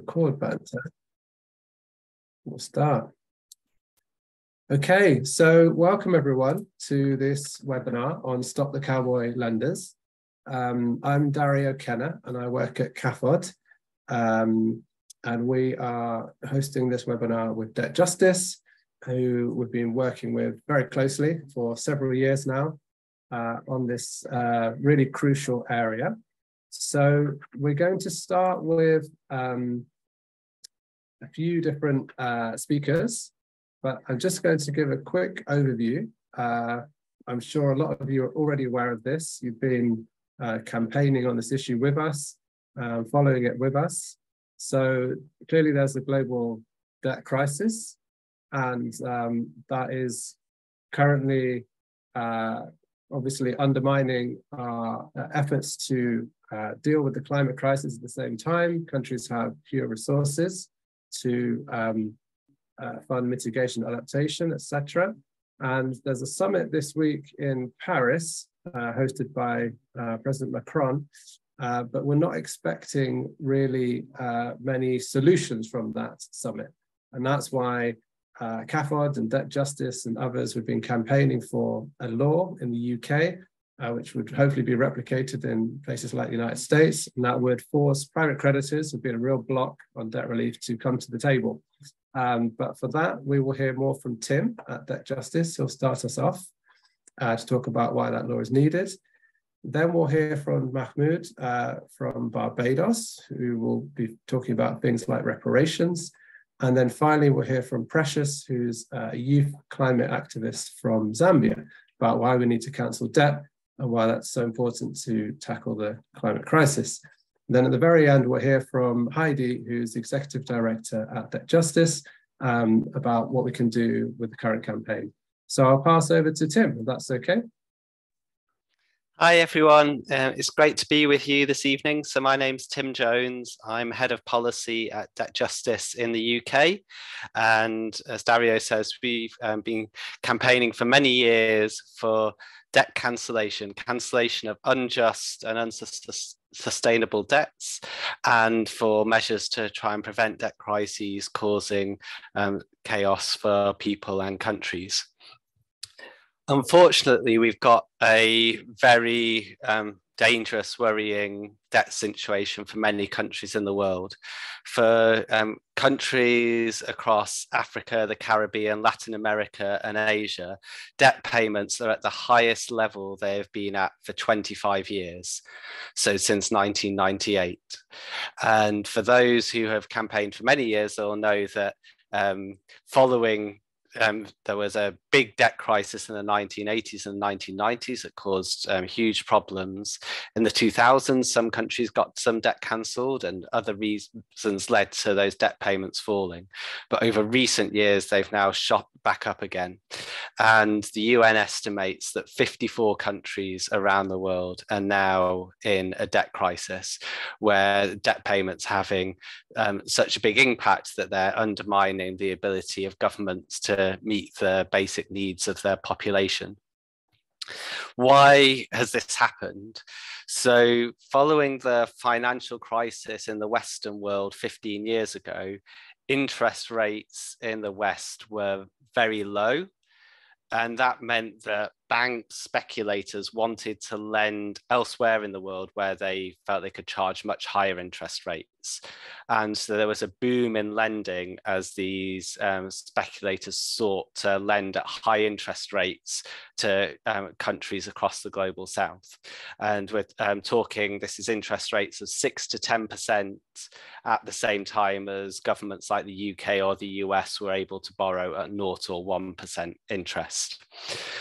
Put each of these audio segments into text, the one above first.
record button. We'll start. Okay, so welcome everyone to this webinar on Stop the Cowboy Lenders. Um, I'm Dario Kenner and I work at CAFOD. Um, and we are hosting this webinar with Debt Justice, who we've been working with very closely for several years now uh, on this uh, really crucial area. So we're going to start with um, a few different uh, speakers, but I'm just going to give a quick overview. Uh, I'm sure a lot of you are already aware of this. You've been uh, campaigning on this issue with us, um, following it with us. So clearly there's a global debt crisis, and um, that is currently uh, obviously undermining our uh, efforts to uh, deal with the climate crisis at the same time. Countries have fewer resources to um, uh, fund mitigation, adaptation, etc. And there's a summit this week in Paris, uh, hosted by uh, President Macron, uh, but we're not expecting really uh, many solutions from that summit. And that's why uh, CAFOD and Debt Justice and others have been campaigning for a law in the UK, uh, which would hopefully be replicated in places like the United States. And that would force private creditors who've been a real block on debt relief to come to the table. Um, but for that, we will hear more from Tim at Debt Justice. He'll start us off uh, to talk about why that law is needed. Then we'll hear from Mahmood uh, from Barbados, who will be talking about things like reparations. And then finally, we'll hear from Precious, who's a youth climate activist from Zambia, about why we need to cancel debt and why that's so important to tackle the climate crisis. And then at the very end, we'll hear from Heidi, who's the executive director at Debt Justice, um, about what we can do with the current campaign. So I'll pass over to Tim, if that's okay. Hi, everyone. Uh, it's great to be with you this evening. So, my name's Tim Jones. I'm head of policy at Debt Justice in the UK. And as Dario says, we've um, been campaigning for many years for debt cancellation, cancellation of unjust and unsustainable debts, and for measures to try and prevent debt crises causing um, chaos for people and countries unfortunately, we've got a very um, dangerous, worrying debt situation for many countries in the world. For um, countries across Africa, the Caribbean, Latin America, and Asia, debt payments are at the highest level they have been at for 25 years, so since 1998. And for those who have campaigned for many years, they'll know that um, following um, there was a big debt crisis in the 1980s and 1990s that caused um, huge problems. In the 2000s, some countries got some debt cancelled, and other reasons led to those debt payments falling. But over recent years, they've now shot back up again. And the UN estimates that 54 countries around the world are now in a debt crisis where debt payments having um, such a big impact that they're undermining the ability of governments to meet the basic needs of their population. Why has this happened? So, following the financial crisis in the Western world 15 years ago, interest rates in the West were very low. And that meant that bank speculators wanted to lend elsewhere in the world where they felt they could charge much higher interest rates. And so there was a boom in lending as these um, speculators sought to lend at high interest rates to um, countries across the global south. And we're um, talking, this is interest rates of 6 to 10% at the same time as governments like the UK or the US were able to borrow at 0 or 1% interest.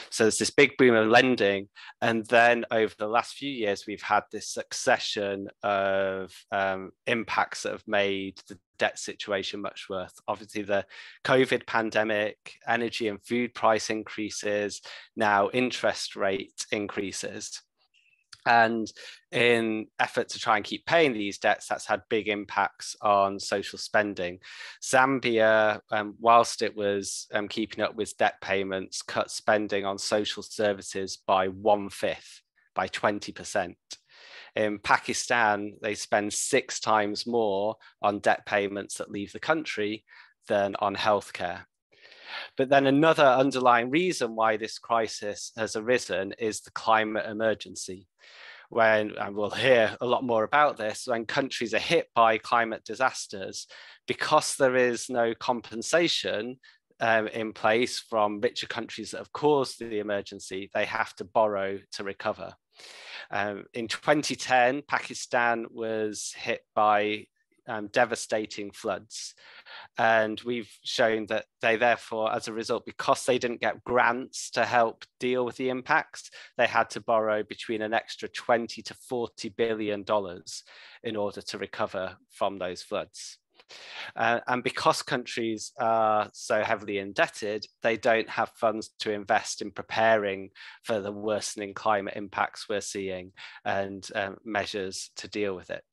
So there's this big boom of lending. And then over the last few years, we've had this succession of um, impacts that have made the debt situation much worse. Obviously, the COVID pandemic, energy and food price increases, now interest rate increases. And in effort to try and keep paying these debts, that's had big impacts on social spending. Zambia, um, whilst it was um, keeping up with debt payments, cut spending on social services by one fifth, by 20%. In Pakistan, they spend six times more on debt payments that leave the country than on healthcare. But then another underlying reason why this crisis has arisen is the climate emergency. When, and we'll hear a lot more about this, when countries are hit by climate disasters, because there is no compensation um, in place from richer countries that have caused the emergency, they have to borrow to recover. Um, in 2010, Pakistan was hit by um, devastating floods. And we've shown that they therefore, as a result, because they didn't get grants to help deal with the impacts, they had to borrow between an extra 20 to 40 billion dollars in order to recover from those floods. Uh, and because countries are so heavily indebted, they don't have funds to invest in preparing for the worsening climate impacts we're seeing and um, measures to deal with it.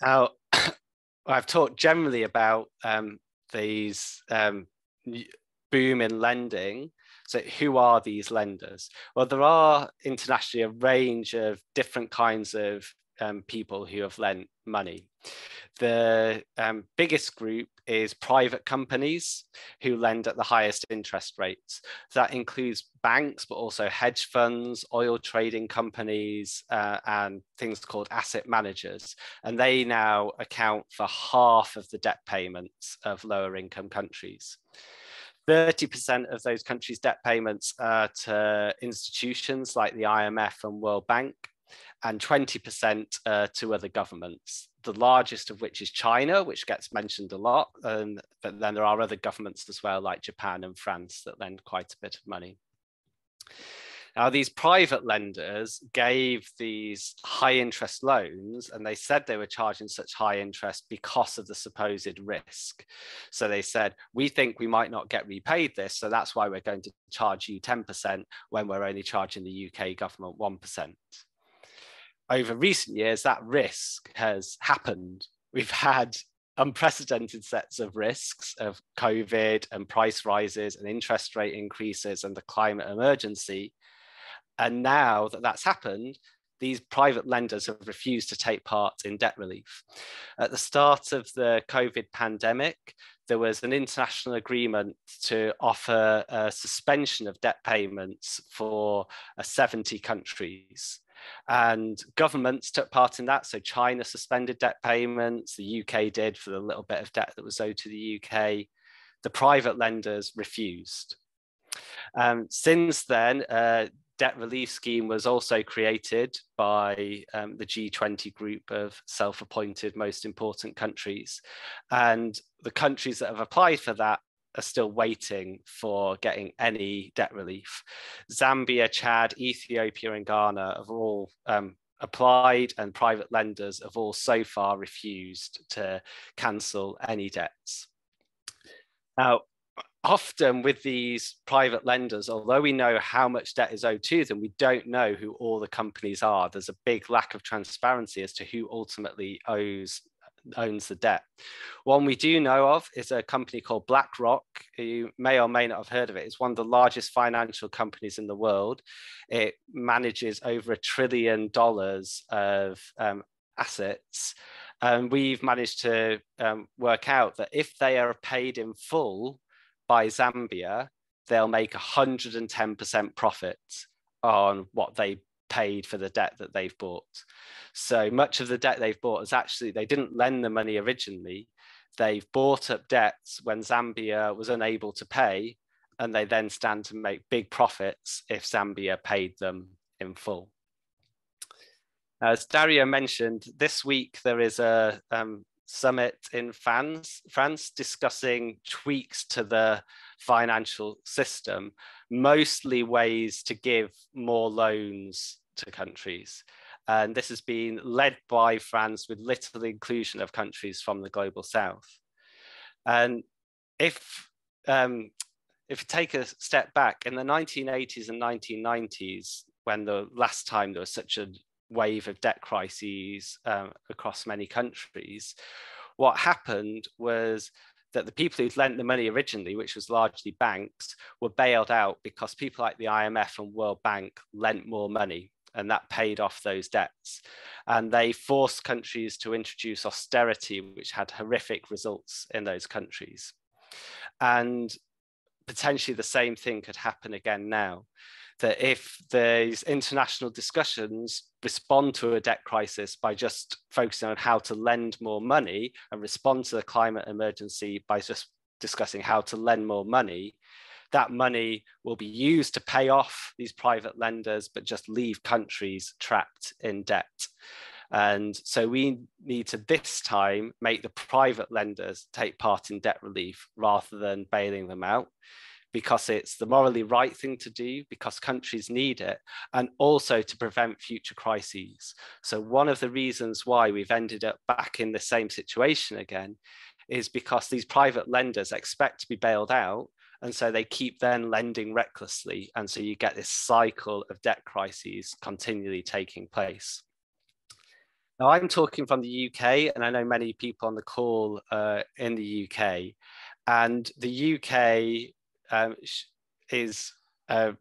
Now, I've talked generally about um, these um, boom in lending. So, who are these lenders? Well, there are internationally a range of different kinds of um, people who have lent money. The um, biggest group is private companies who lend at the highest interest rates. That includes banks, but also hedge funds, oil trading companies, uh, and things called asset managers. And they now account for half of the debt payments of lower income countries. 30% of those countries' debt payments are to institutions like the IMF and World Bank, and 20% uh, to other governments, the largest of which is China, which gets mentioned a lot. Um, but then there are other governments as well, like Japan and France, that lend quite a bit of money. Now, these private lenders gave these high interest loans, and they said they were charging such high interest because of the supposed risk. So they said, We think we might not get repaid this, so that's why we're going to charge you 10% when we're only charging the UK government 1% over recent years, that risk has happened. We've had unprecedented sets of risks of COVID and price rises and interest rate increases and the climate emergency. And now that that's happened, these private lenders have refused to take part in debt relief. At the start of the COVID pandemic, there was an international agreement to offer a suspension of debt payments for uh, 70 countries. And governments took part in that. So China suspended debt payments, the UK did for the little bit of debt that was owed to the UK. The private lenders refused. Um, since then, uh, debt relief scheme was also created by um, the G20 group of self-appointed most important countries. And the countries that have applied for that are still waiting for getting any debt relief. Zambia, Chad, Ethiopia, and Ghana have all um, applied, and private lenders have all so far refused to cancel any debts. Now, often with these private lenders, although we know how much debt is owed to them, we don't know who all the companies are. There's a big lack of transparency as to who ultimately owes owns the debt. One we do know of is a company called BlackRock. You may or may not have heard of it. It's one of the largest financial companies in the world. It manages over a trillion dollars of um, assets. And we've managed to um, work out that if they are paid in full by Zambia, they'll make 110% profit on what they paid for the debt that they've bought. So much of the debt they've bought is actually, they didn't lend the money originally. They've bought up debts when Zambia was unable to pay, and they then stand to make big profits if Zambia paid them in full. As Dario mentioned, this week there is a um, summit in France, France discussing tweaks to the financial system, mostly ways to give more loans to countries. And this has been led by France with little inclusion of countries from the global south. And if, um, if you take a step back, in the 1980s and 1990s, when the last time there was such a wave of debt crises um, across many countries, what happened was that the people who'd lent the money originally, which was largely banks, were bailed out because people like the IMF and World Bank lent more money and that paid off those debts. And they forced countries to introduce austerity, which had horrific results in those countries. And potentially the same thing could happen again now. That if these international discussions respond to a debt crisis by just focusing on how to lend more money and respond to the climate emergency by just discussing how to lend more money, that money will be used to pay off these private lenders, but just leave countries trapped in debt. And so we need to this time make the private lenders take part in debt relief rather than bailing them out because it's the morally right thing to do, because countries need it, and also to prevent future crises. So, one of the reasons why we've ended up back in the same situation again is because these private lenders expect to be bailed out. And so they keep then lending recklessly. And so you get this cycle of debt crises continually taking place. Now, I'm talking from the UK, and I know many people on the call uh, in the UK. And the UK um, is a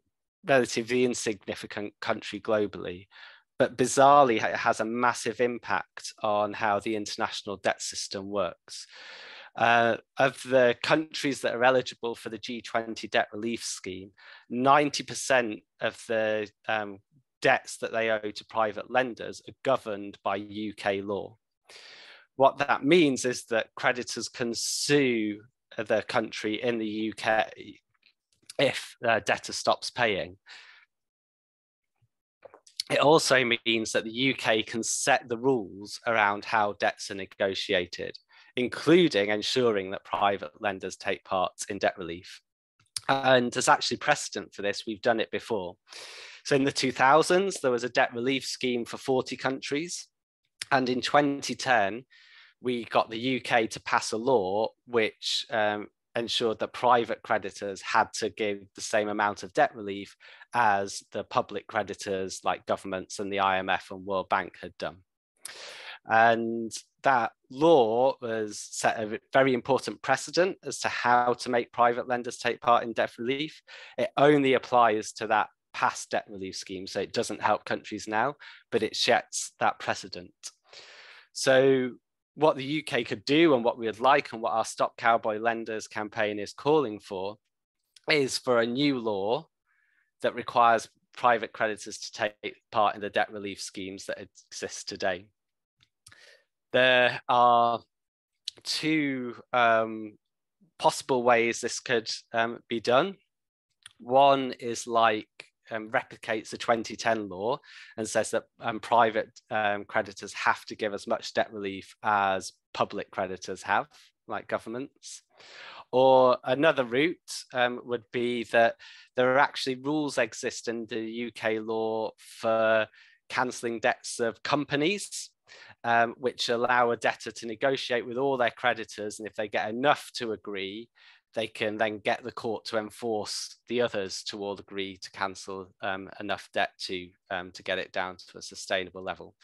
relatively insignificant country globally, but bizarrely, it has a massive impact on how the international debt system works. Uh, of the countries that are eligible for the G20 debt relief scheme, 90% of the um, debts that they owe to private lenders are governed by UK law. What that means is that creditors can sue the country in the UK if the debtor stops paying. It also means that the UK can set the rules around how debts are negotiated, including ensuring that private lenders take part in debt relief. And there's actually precedent for this. We've done it before. So in the 2000s, there was a debt relief scheme for 40 countries. And in 2010, we got the UK to pass a law which um, ensured that private creditors had to give the same amount of debt relief as the public creditors like governments and the IMF and World Bank had done. And that law was set a very important precedent as to how to make private lenders take part in debt relief. It only applies to that past debt relief scheme, so it doesn't help countries now, but it sets that precedent. So what the UK could do and what we would like and what our Stop Cowboy Lenders campaign is calling for is for a new law that requires private creditors to take part in the debt relief schemes that exist today. There are two um, possible ways this could um, be done. One is like um, replicates the 2010 law and says that um, private um, creditors have to give as much debt relief as public creditors have, like governments. Or another route um, would be that there are actually rules exist in the UK law for cancelling debts of companies um, which allow a debtor to negotiate with all their creditors. And if they get enough to agree, they can then get the court to enforce the others to all agree to cancel um, enough debt to, um, to get it down to a sustainable level.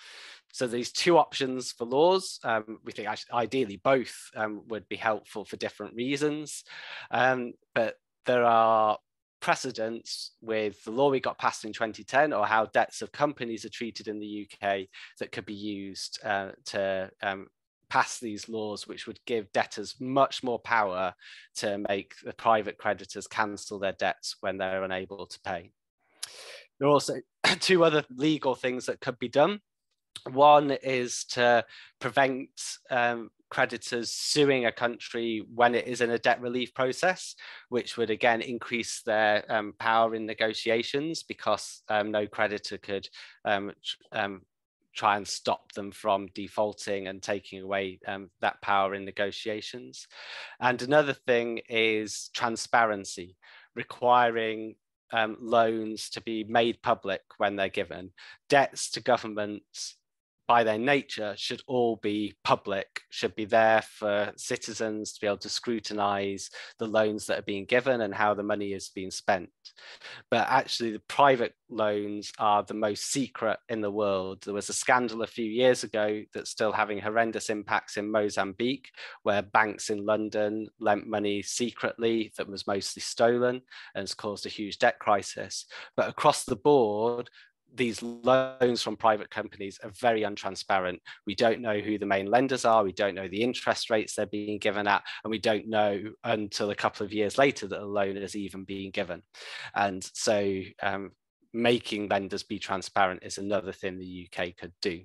So these two options for laws, um, we think ideally both um, would be helpful for different reasons, um, but there are precedents with the law we got passed in 2010 or how debts of companies are treated in the UK that could be used uh, to um, pass these laws which would give debtors much more power to make the private creditors cancel their debts when they're unable to pay. There are also two other legal things that could be done. One is to prevent um, creditors suing a country when it is in a debt relief process, which would again increase their um, power in negotiations because um, no creditor could um, um try and stop them from defaulting and taking away um, that power in negotiations. And another thing is transparency, requiring loans to be made public when they're given. Debts to governments by their nature should all be public, should be there for citizens to be able to scrutinize the loans that are being given and how the money is being spent. But actually, the private loans are the most secret in the world. There was a scandal a few years ago that's still having horrendous impacts in Mozambique, where banks in London lent money secretly that was mostly stolen and has caused a huge debt crisis. But across the board, these loans from private companies are very untransparent. We don't know who the main lenders are. We don't know the interest rates they're being given at, and we don't know until a couple of years later that a loan is even being given. And so um, making lenders be transparent is another thing the UK could do.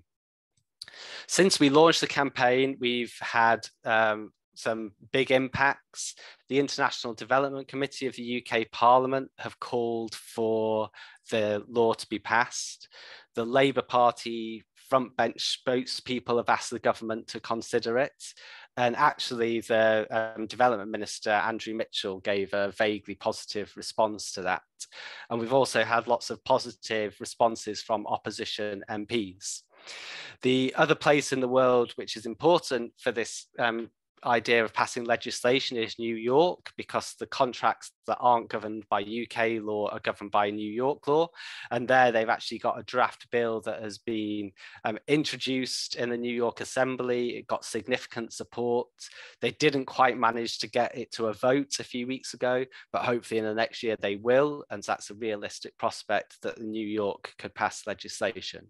Since we launched the campaign, we've had um, some big impacts. The International Development Committee of the UK Parliament have called for the law to be passed. The Labour Party front bench spokespeople have asked the government to consider it. And actually, the um, Development Minister, Andrew Mitchell, gave a vaguely positive response to that. And we've also had lots of positive responses from opposition MPs. The other place in the world which is important for this um, idea of passing legislation is New York because the contracts that aren't governed by UK law are governed by New York law. And there they've actually got a draft bill that has been um, introduced in the New York Assembly. It got significant support. They didn't quite manage to get it to a vote a few weeks ago, but hopefully in the next year they will. And that's a realistic prospect that New York could pass legislation.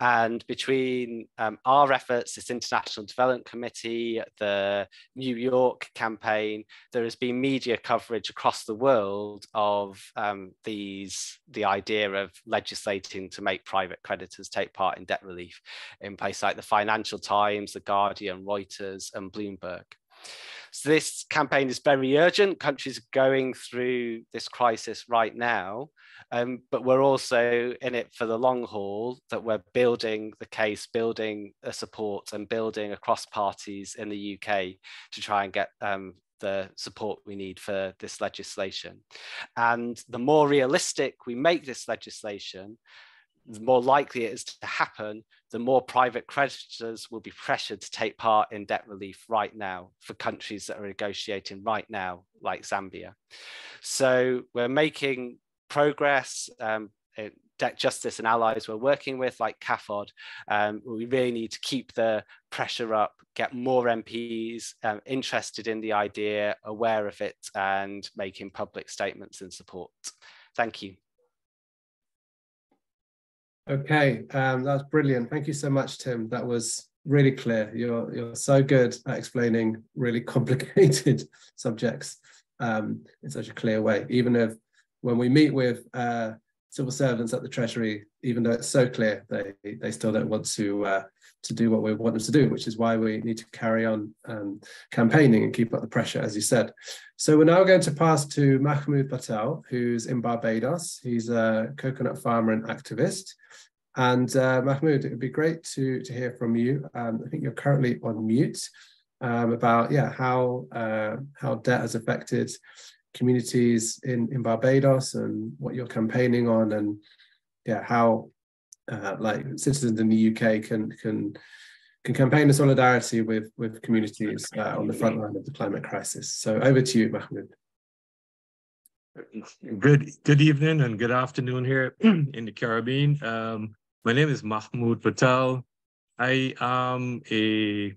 And between um, our efforts, this International Development Committee, the New York campaign, there has been media coverage across the world of um, these the idea of legislating to make private creditors take part in debt relief in places like the Financial Times, the Guardian, Reuters, and Bloomberg. So this campaign is very urgent. Countries are going through this crisis right now, um, but we're also in it for the long haul. That we're building the case, building a support, and building across parties in the UK to try and get um, the support we need for this legislation. And the more realistic we make this legislation, the more likely it is to happen, the more private creditors will be pressured to take part in debt relief right now for countries that are negotiating right now, like Zambia. So we're making progress. Um, Debt Justice and allies we're working with, like CAFOD, um, we really need to keep the pressure up, get more MPs um, interested in the idea, aware of it, and making public statements in support. Thank you. Okay, um, that's brilliant. Thank you so much, Tim. That was really clear. You're you're so good at explaining really complicated subjects um, in such a clear way. Even if when we meet with uh, civil servants at the Treasury, even though it's so clear, they they still don't want to uh, to do what we want them to do, which is why we need to carry on um, campaigning and keep up the pressure, as you said. So we're now going to pass to Mahmood Patel, who's in Barbados. He's a coconut farmer and activist. And uh, Mahmood, it would be great to, to hear from you. Um, I think you're currently on mute um, about yeah how uh, how debt has affected communities in, in Barbados and what you're campaigning on and yeah how uh, like citizens in the UK can can can campaign in solidarity with with communities uh, on the front line of the climate crisis. So over to you, Mahmood. Good good evening and good afternoon here in the Caribbean. Um, my name is Mahmood Patel. I am a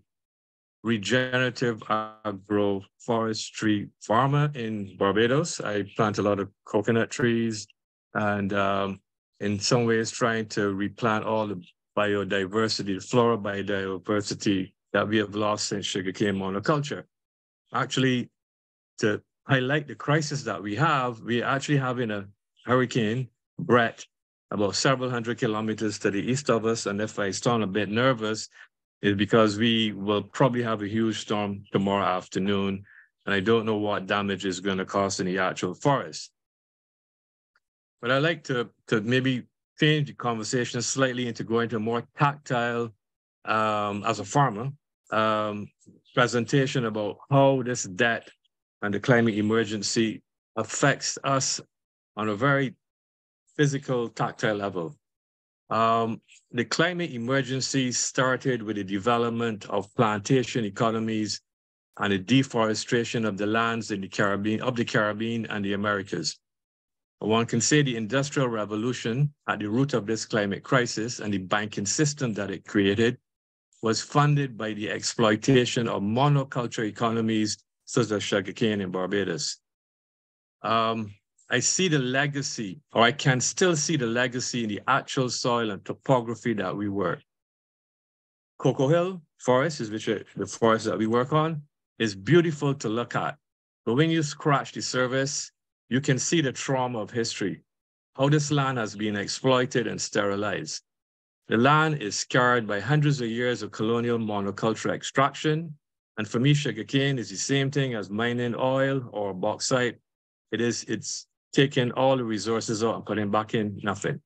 regenerative agroforestry farmer in Barbados. I plant a lot of coconut trees and um, in some ways trying to replant all the biodiversity, the flora biodiversity that we have lost since sugarcane monoculture. Actually, to highlight the crisis that we have, we're actually having a hurricane, Bret, about several hundred kilometers to the east of us. And if I sound a bit nervous, it's because we will probably have a huge storm tomorrow afternoon. And I don't know what damage is going to cause in the actual forest. But I'd like to, to maybe change the conversation slightly into going to a more tactile, um, as a farmer, um, presentation about how this debt and the climate emergency affects us on a very physical, tactile level. Um, the climate emergency started with the development of plantation economies and the deforestation of the lands in the Caribbean, of the Caribbean and the Americas. One can say the Industrial Revolution at the root of this climate crisis and the banking system that it created was funded by the exploitation of monoculture economies such as sugarcane in Barbados. Um, I see the legacy, or I can still see the legacy in the actual soil and topography that we work. Coco Hill Forest is which the forest that we work on is beautiful to look at. But when you scratch the surface, you can see the trauma of history, how this land has been exploited and sterilized. The land is scarred by hundreds of years of colonial monoculture extraction. And for me, sugarcane is the same thing as mining oil or bauxite. It is, it's taking all the resources out and putting back in nothing.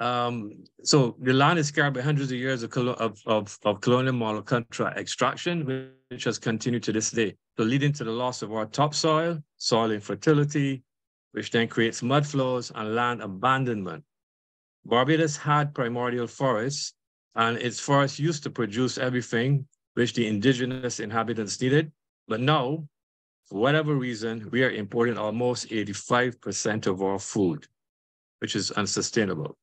Um, so the land is scarred by hundreds of years of, of, of, of colonial monoculture extraction, which has continued to this day, so leading to the loss of our topsoil, soil infertility, which then creates mud flows and land abandonment. Barbados had primordial forests, and its forests used to produce everything which the indigenous inhabitants needed. But now, for whatever reason, we are importing almost 85% of our food, which is unsustainable.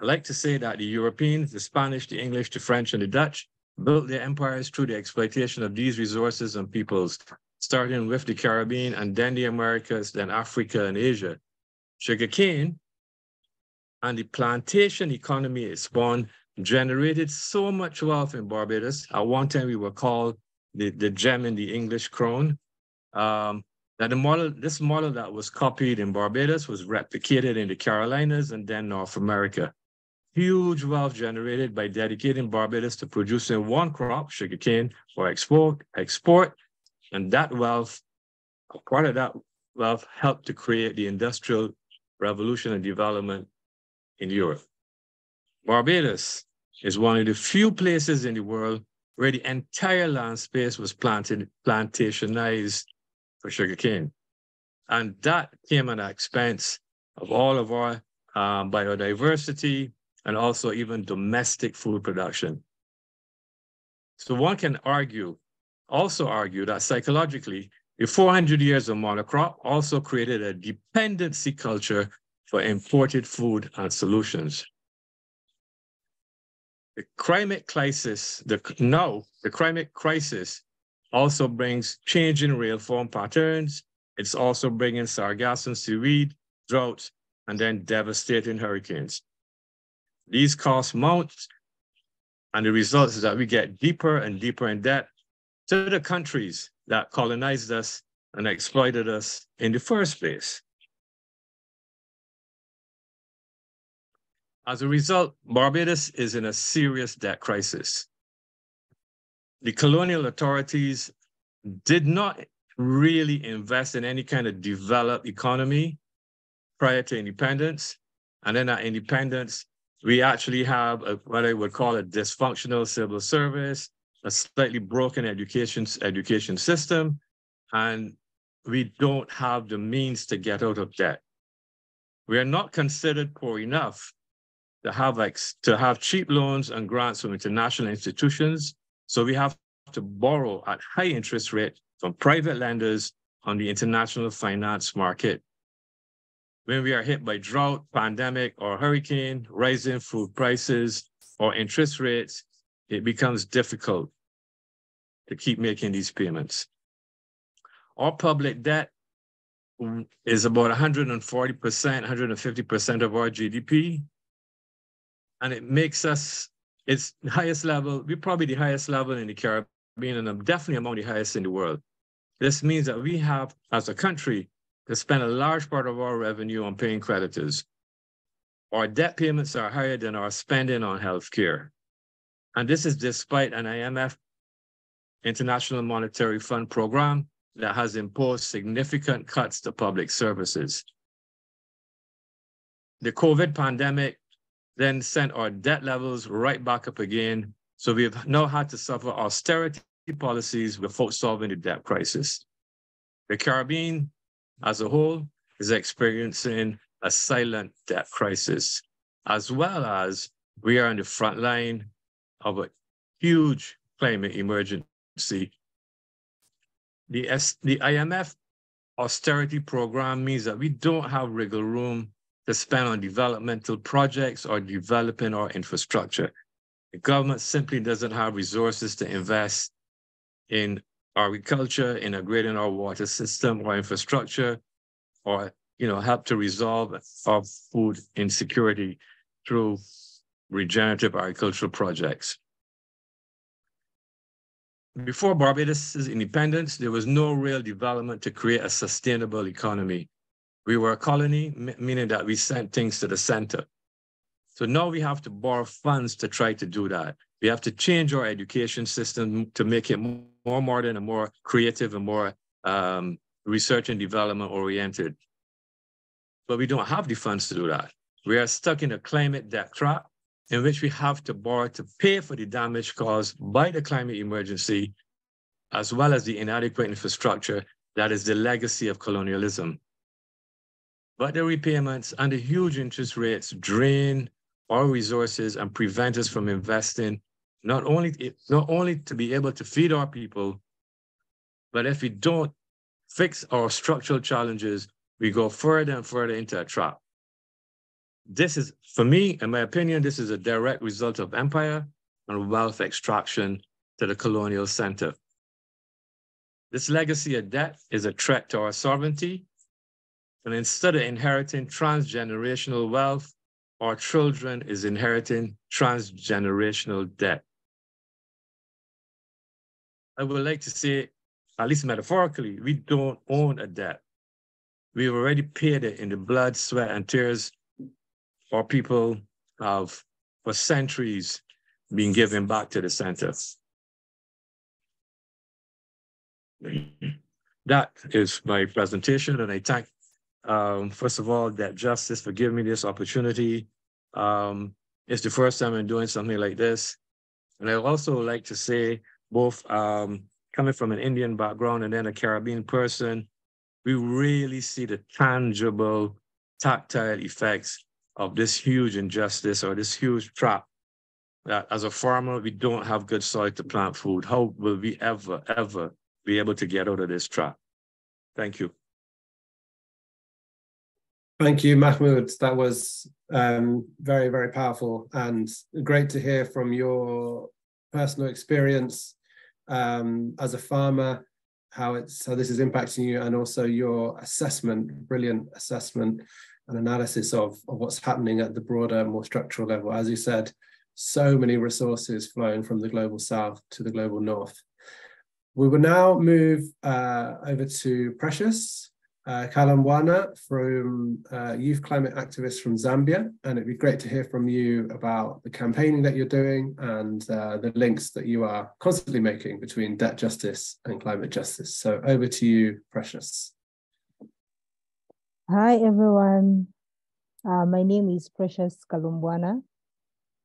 I like to say that the Europeans, the Spanish, the English, the French, and the Dutch built their empires through the exploitation of these resources and peoples, starting with the Caribbean and then the Americas, then Africa and Asia. Sugarcane and the plantation economy it spawned generated so much wealth in Barbados. At one time, we were called the, the gem in the English crown. Um, that the model, this model that was copied in Barbados was replicated in the Carolinas and then North America. Huge wealth generated by dedicating Barbados to producing one crop, sugarcane, for export, export, and that wealth, part of that wealth helped to create the industrial revolution and development in Europe. Barbados is one of the few places in the world where the entire land space was planted, plantationized for sugarcane. And that came at the expense of all of our um, biodiversity and also even domestic food production. So one can argue, also argue that psychologically, the 400 years of monocrop also created a dependency culture for imported food and solutions. The climate crisis, the, now the climate crisis also brings change in rainfall patterns. It's also bringing sargassum seaweed, droughts, and then devastating hurricanes. These costs mount, and the result is that we get deeper and deeper in debt to the countries that colonized us and exploited us in the first place. As a result, Barbados is in a serious debt crisis. The colonial authorities did not really invest in any kind of developed economy prior to independence. And then at independence, we actually have a, what I would call a dysfunctional civil service, a slightly broken education, education system, and we don't have the means to get out of debt. We are not considered poor enough to have like to have cheap loans and grants from international institutions. So we have to borrow at high interest rate from private lenders on the international finance market. When we are hit by drought, pandemic, or hurricane, rising food prices, or interest rates, it becomes difficult to keep making these payments. Our public debt is about 140%, 150% of our GDP and it makes us it's the highest level. We're probably the highest level in the Caribbean, and definitely among the highest in the world. This means that we have, as a country, to spend a large part of our revenue on paying creditors. Our debt payments are higher than our spending on healthcare. And this is despite an IMF International Monetary Fund program that has imposed significant cuts to public services. The COVID pandemic then sent our debt levels right back up again. So we have now had to suffer austerity policies without solving the debt crisis. The Caribbean as a whole is experiencing a silent debt crisis, as well as we are on the front line of a huge climate emergency. The, S, the IMF austerity program means that we don't have wiggle room to spend on developmental projects or developing our infrastructure. The government simply doesn't have resources to invest in agriculture, in upgrading our water system or infrastructure, or you know, help to resolve our food insecurity through regenerative agricultural projects. Before Barbados' independence, there was no real development to create a sustainable economy. We were a colony, meaning that we sent things to the center. So now we have to borrow funds to try to do that. We have to change our education system to make it more modern and more creative and more um, research and development oriented. But we don't have the funds to do that. We are stuck in a climate debt trap in which we have to borrow to pay for the damage caused by the climate emergency, as well as the inadequate infrastructure that is the legacy of colonialism. But the repayments and the huge interest rates drain our resources and prevent us from investing, not only, not only to be able to feed our people, but if we don't fix our structural challenges, we go further and further into a trap this is, for me, in my opinion, this is a direct result of empire and wealth extraction to the colonial center. This legacy of debt is a threat to our sovereignty. And instead of inheriting transgenerational wealth, our children is inheriting transgenerational debt. I would like to say, at least metaphorically, we don't own a debt. We've already paid it in the blood, sweat, and tears our people have for centuries been given back to the center. That is my presentation, and I thank, um, first of all, Debt Justice for giving me this opportunity. Um, it's the first time I'm doing something like this. And I also like to say, both um, coming from an Indian background and then a Caribbean person, we really see the tangible, tactile effects of this huge injustice or this huge trap that as a farmer, we don't have good soil to plant food. How will we ever, ever be able to get out of this trap? Thank you. Thank you, Mahmood. That was um, very, very powerful and great to hear from your personal experience um, as a farmer, how it's how this is impacting you, and also your assessment, brilliant assessment and analysis of, of what's happening at the broader, more structural level. As you said, so many resources flowing from the global south to the global north. We will now move uh, over to Precious uh, from uh, Youth Climate Activist from Zambia. And it'd be great to hear from you about the campaigning that you're doing and uh, the links that you are constantly making between debt justice and climate justice. So over to you, Precious. Hi, everyone. Uh, my name is Precious Kalombwana.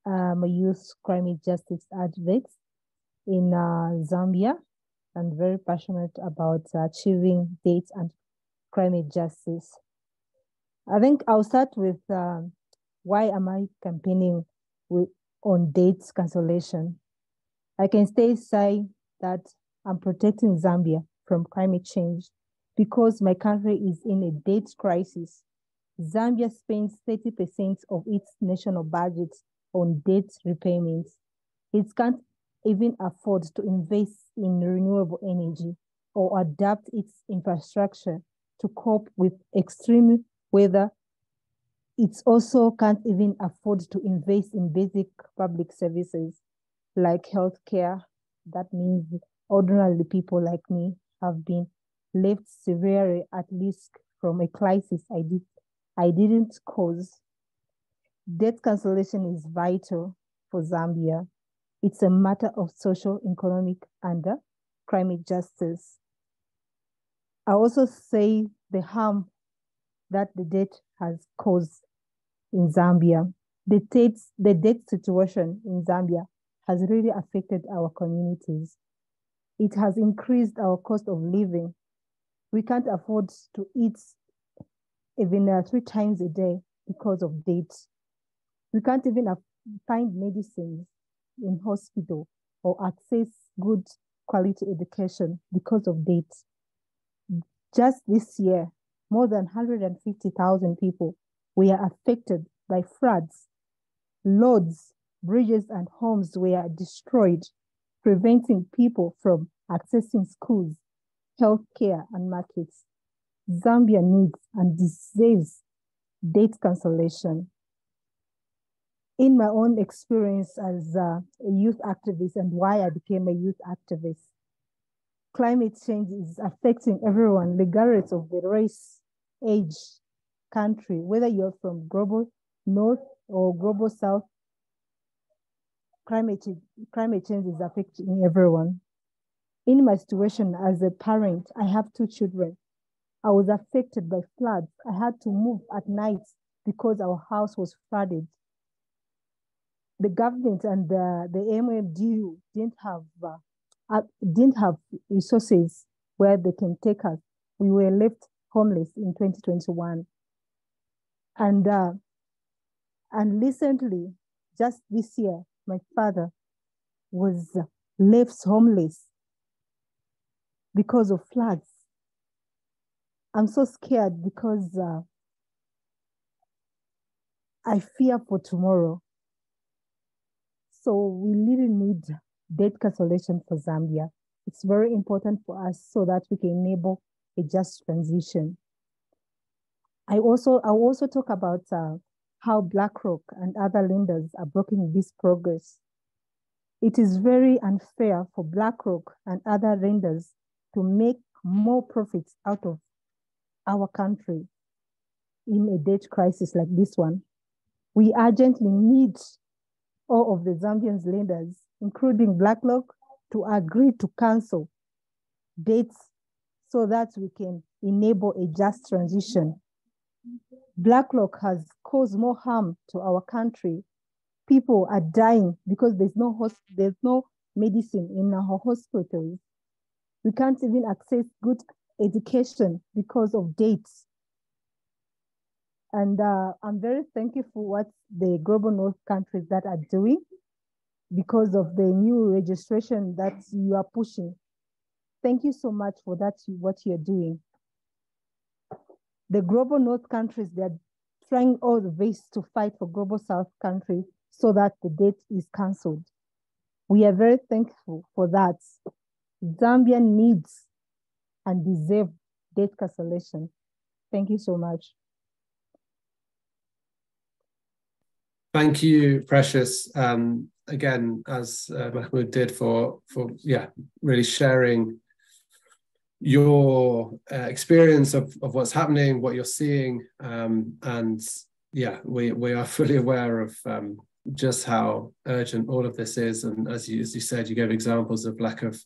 I'm a youth climate justice advocate in uh, Zambia and very passionate about achieving dates and climate justice. I think I'll start with uh, why am I campaigning with, on dates cancellation? I can stay say that I'm protecting Zambia from climate change because my country is in a debt crisis. Zambia spends 30% of its national budget on debt repayments. It can't even afford to invest in renewable energy or adapt its infrastructure to cope with extreme weather. It also can't even afford to invest in basic public services like healthcare. That means ordinary people like me have been left severely at risk from a crisis I, did, I didn't cause. Debt cancellation is vital for Zambia. It's a matter of social, economic, and uh, climate justice. I also say the harm that the debt has caused in Zambia. The debt, the debt situation in Zambia has really affected our communities. It has increased our cost of living we can't afford to eat even uh, three times a day because of debt. We can't even find medicines in hospital or access good quality education because of dates. Just this year, more than 150,000 people were affected by floods. Roads, bridges, and homes were destroyed, preventing people from accessing schools, healthcare, and markets. Zambia needs and deserves debt cancellation. In my own experience as a youth activist and why I became a youth activist, climate change is affecting everyone, regardless of the race, age, country, whether you're from global north or global south, climate change, climate change is affecting everyone. In my situation as a parent, I have two children. I was affected by floods. I had to move at night because our house was flooded. The government and the, the MMDU didn't have uh, didn't have resources where they can take us. We were left homeless in 2021. And uh, and recently, just this year, my father was left homeless because of floods. I'm so scared because uh, I fear for tomorrow. So we really need debt cancellation for Zambia. It's very important for us so that we can enable a just transition. I also I also talk about uh, how BlackRock and other lenders are blocking this progress. It is very unfair for BlackRock and other lenders to make more profits out of our country in a debt crisis like this one. We urgently need all of the Zambian lenders, including BlackRock, to agree to cancel dates so that we can enable a just transition BlackRock has caused more harm to our country. People are dying because there's no there's no medicine in our hospitals. We can't even access good education because of dates. And uh, I'm very thankful for what the global north countries that are doing because of the new registration that you are pushing. Thank you so much for that, what you're doing the global north countries, they're trying all the ways to fight for global south countries so that the date is canceled. We are very thankful for that. Zambia needs and deserve date cancellation. Thank you so much. Thank you, Precious. Um, again, as uh, Mahmood did for for yeah, really sharing your uh, experience of, of what's happening, what you're seeing, um, and yeah, we we are fully aware of um, just how urgent all of this is. And as you as you said, you gave examples of lack of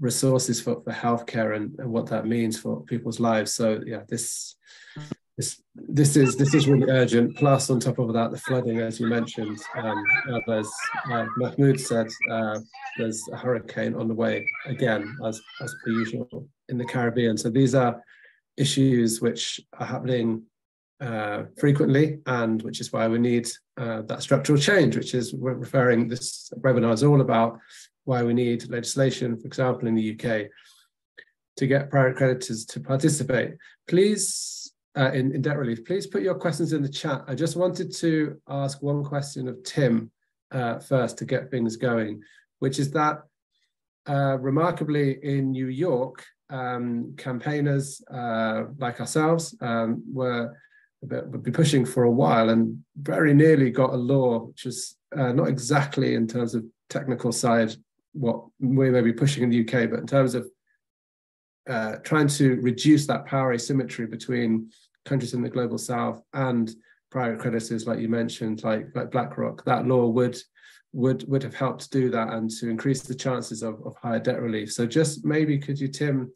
resources for, for healthcare and, and what that means for people's lives. So yeah, this this this is this is really urgent. Plus, on top of that, the flooding, as you mentioned, um, uh, there's uh, Mahmood said uh, there's a hurricane on the way again, as as per usual in the Caribbean. So these are issues which are happening uh, frequently, and which is why we need uh, that structural change, which is we're referring. This webinar is all about why we need legislation, for example, in the UK, to get private creditors to participate. Please uh, in, in debt relief, please put your questions in the chat. I just wanted to ask one question of Tim uh, first to get things going, which is that uh, remarkably in New York, um, campaigners uh, like ourselves um, were be pushing for a while and very nearly got a law which is uh, not exactly in terms of technical side what we may be pushing in the UK, but in terms of uh, trying to reduce that power asymmetry between countries in the global south and private creditors, like you mentioned, like like BlackRock, that law would would would have helped do that and to increase the chances of, of higher debt relief. So just maybe could you, Tim,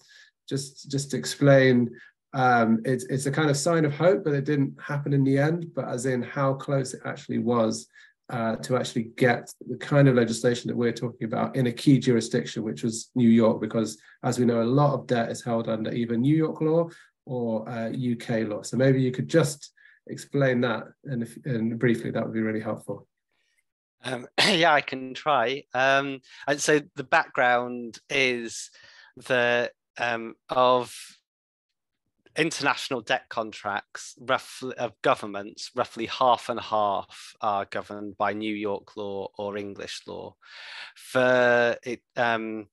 just just explain um, it's it's a kind of sign of hope, but it didn't happen in the end, but as in how close it actually was uh, to actually get the kind of legislation that we're talking about in a key jurisdiction, which was New York, because as we know, a lot of debt is held under either New York law or uh, UK law. So maybe you could just explain that and, if, and briefly, that would be really helpful. Um, yeah, I can try. Um, and so the background is the um, of international debt contracts roughly of governments roughly half and half are governed by new york law or english law for it um,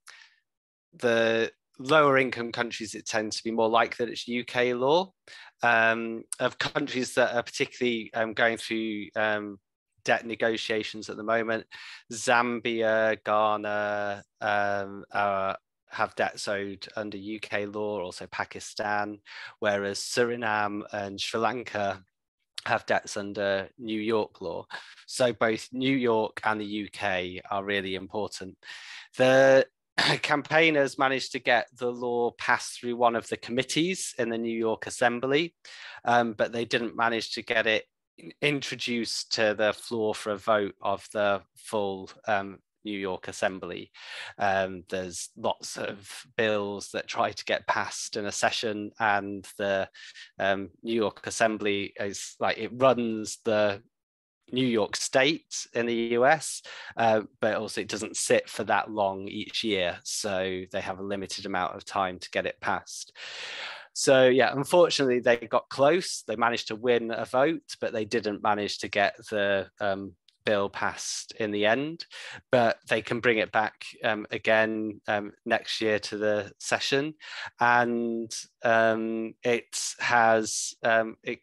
the lower income countries, it tends to be more likely that it's UK law. Um, of countries that are particularly um, going through um, debt negotiations at the moment, Zambia, Ghana um, are, have debts owed under UK law, also Pakistan, whereas Suriname and Sri Lanka have debts under New York law. So both New York and the UK are really important. The campaigners managed to get the law passed through one of the committees in the New York Assembly, um, but they didn't manage to get it introduced to the floor for a vote of the full um, New York Assembly. Um, there's lots of bills that try to get passed in a session, and the um, New York Assembly is like it runs the New York State in the US, uh, but also it doesn't sit for that long each year. So they have a limited amount of time to get it passed. So yeah, unfortunately they got close. They managed to win a vote, but they didn't manage to get the um, bill passed in the end, but they can bring it back um, again um, next year to the session, and um, it has um, it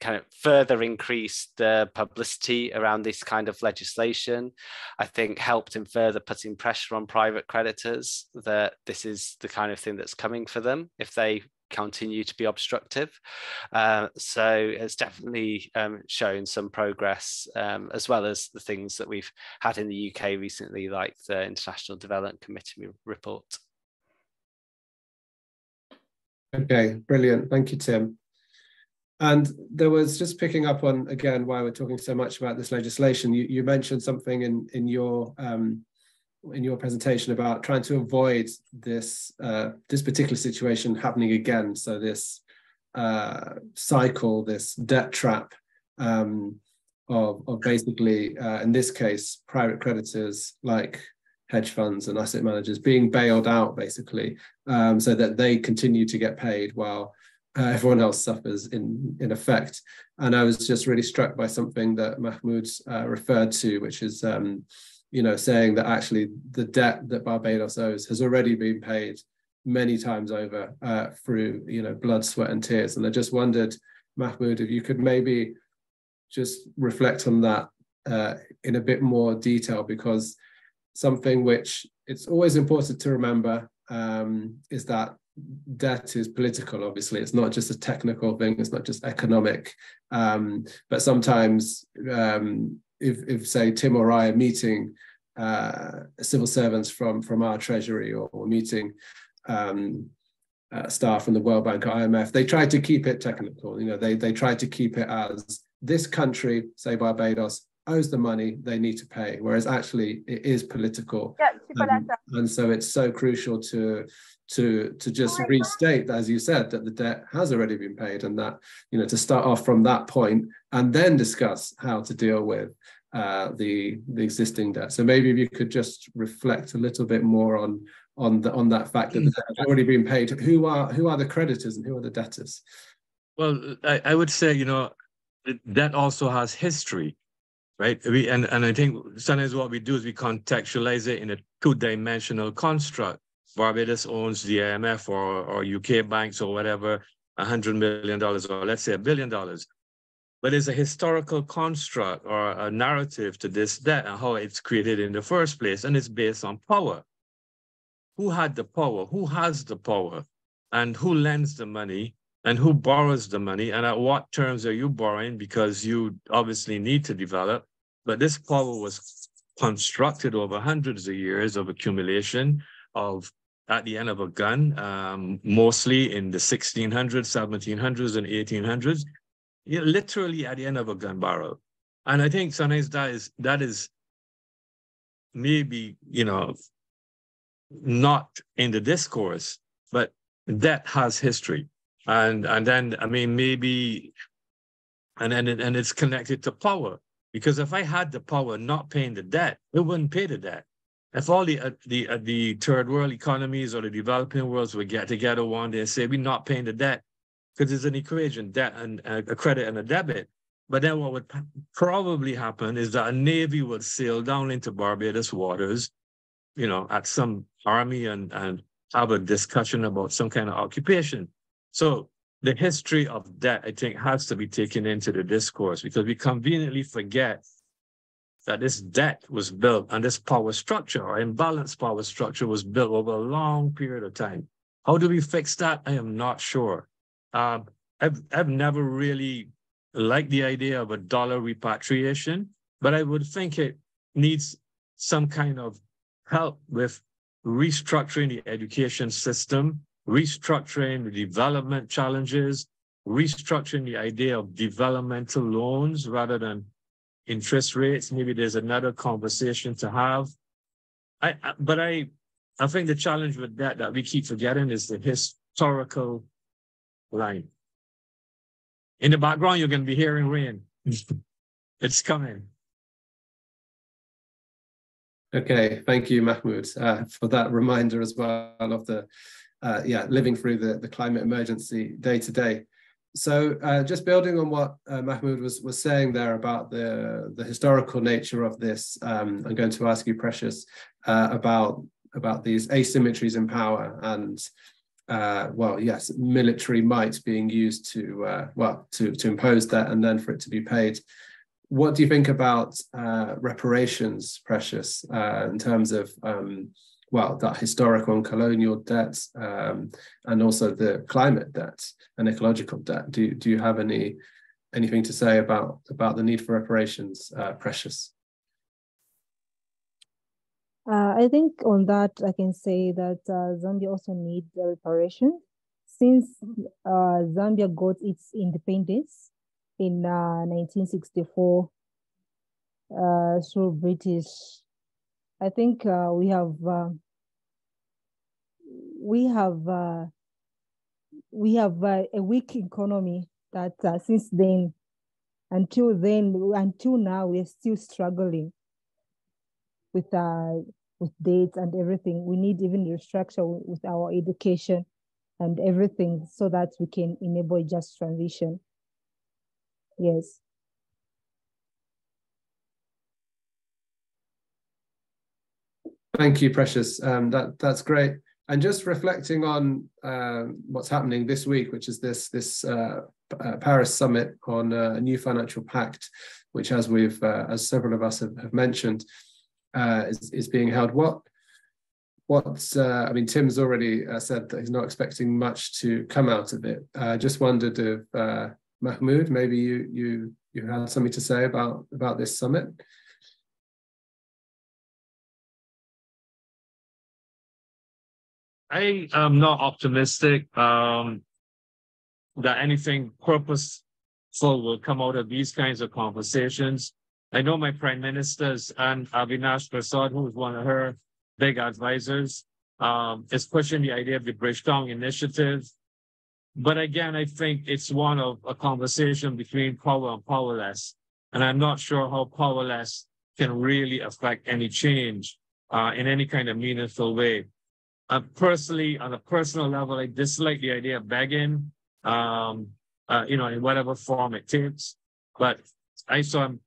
kind of further increased the publicity around this kind of legislation. I think helped in further putting pressure on private creditors that this is the kind of thing that's coming for them if they continue to be obstructive. Uh, so it's definitely um, shown some progress, um, as well as the things that we've had in the UK recently, like the International Development Committee report. Okay, brilliant. Thank you, Tim. And there was just picking up on again why we're talking so much about this legislation. You, you mentioned something in in your um, in your presentation about trying to avoid this uh, this particular situation happening again. So this uh, cycle, this debt trap um, of, of basically, uh, in this case, private creditors like hedge funds and asset managers being bailed out basically um, so that they continue to get paid while uh, everyone else suffers in in effect and i was just really struck by something that mahmood uh, referred to which is um, you know, saying that actually the debt that Barbados owes has already been paid many times over uh, through, you know, blood, sweat, and tears. And I just wondered, Mahmood, if you could maybe just reflect on that uh, in a bit more detail, because something which it's always important to remember um, is that debt is political obviously. It's not just a technical thing. It's not just economic. Um, but sometimes um, if, if say Tim or I are meeting uh, civil servants from from our treasury or, or meeting um, uh, staff from the World Bank or IMF, they try to keep it technical. You know, they they try to keep it as this country, say Barbados, owes the money they need to pay, whereas actually it is political. Yeah, Um, and so it's so crucial to to to just restate, as you said, that the debt has already been paid, and that you know to start off from that point and then discuss how to deal with uh, the the existing debt. So maybe if you could just reflect a little bit more on on the on that fact that the debt has already been paid. Who are who are the creditors and who are the debtors? Well, I, I would say you know that also has history right? We and, and I think sometimes what we do is we contextualize it in a two-dimensional construct. Barbados owns the IMF or, or UK banks or whatever, $100 million or let's say a billion dollars. But there's a historical construct or a narrative to this debt and how it's created in the first place, and it's based on power. Who had the power? Who has the power? And who lends the money? And who borrows the money? And at what terms are you borrowing? Because you obviously need to develop. But this power was constructed over hundreds of years of accumulation of at the end of a gun, um, mostly in the 1600s, 1700s, and 1800s, you know, literally at the end of a gun barrel. And I think sometimes that is that is maybe you know not in the discourse, but that has history. And and then I mean maybe and then and it's connected to power because if I had the power not paying the debt, it wouldn't pay the debt. If all the uh, the uh, the third world economies or the developing worlds would get together one day and say we're not paying the debt, because it's an equation, debt and uh, a credit and a debit. But then what would probably happen is that a navy would sail down into Barbados waters, you know, at some army and, and have a discussion about some kind of occupation. So the history of debt, I think, has to be taken into the discourse because we conveniently forget that this debt was built and this power structure or imbalanced power structure was built over a long period of time. How do we fix that? I am not sure. Um, I've, I've never really liked the idea of a dollar repatriation, but I would think it needs some kind of help with restructuring the education system, restructuring the development challenges, restructuring the idea of developmental loans rather than interest rates. Maybe there's another conversation to have. I, I, but I I think the challenge with that that we keep forgetting is the historical line. In the background, you're going to be hearing rain. it's coming. Okay, thank you, Mahmood, uh, for that reminder as well of the, uh, yeah, living through the, the climate emergency day to day. So uh, just building on what uh, Mahmood was, was saying there about the, the historical nature of this, um, I'm going to ask you, Precious, uh, about, about these asymmetries in power and uh, well, yes, military might being used to, uh, well, to, to impose that and then for it to be paid. What do you think about uh, reparations, Precious, in terms of um, well that historical and colonial debt, um, and also the climate debt and ecological debt? Do do you have any anything to say about about the need for reparations, uh, Precious? Uh, I think on that I can say that uh, Zambia also needs reparation since uh, Zambia got its independence in uh, 1964 uh, through British. I think uh, we have uh, we have uh, we have uh, a weak economy that since then until then until now we're still struggling with uh with dates and everything. We need even restructure with our education and everything so that we can enable just transition. Yes. Thank you, Precious. Um, that that's great. And just reflecting on uh, what's happening this week, which is this this uh, uh, Paris summit on uh, a new financial pact, which, as we've uh, as several of us have, have mentioned, uh, is is being held. What what's I mean, Tim's already said that he's not expecting much to come out of it. I just wondered if Mahmood, maybe you you you had something to say about about this summit. I am not optimistic um, that anything purposeful will come out of these kinds of conversations. I know my prime ministers and Avinash Persaud, who is one of her big advisors, um, is pushing the idea of the Bridgetown Initiative, but again, I think it's one of a conversation between power and powerless. And I'm not sure how powerless can really affect any change uh, in any kind of meaningful way. Uh, personally, on a personal level, I dislike the idea of begging, um, uh, you know, in whatever form it takes. But I so I'm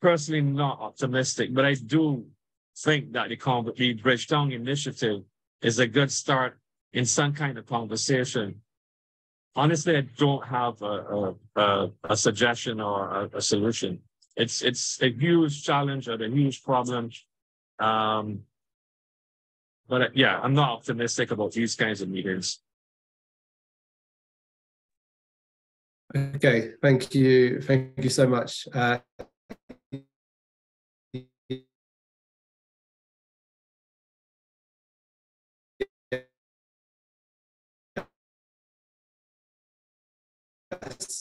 personally not optimistic, but I do think that the, the Bridgetown initiative is a good start in some kind of conversation honestly, I don't have a, a, a suggestion or a, a, solution. It's it's a huge challenge or a huge problem. Um, but uh, yeah, I'm not optimistic about these kinds of meetings. Okay, thank you, thank you so much. Uh,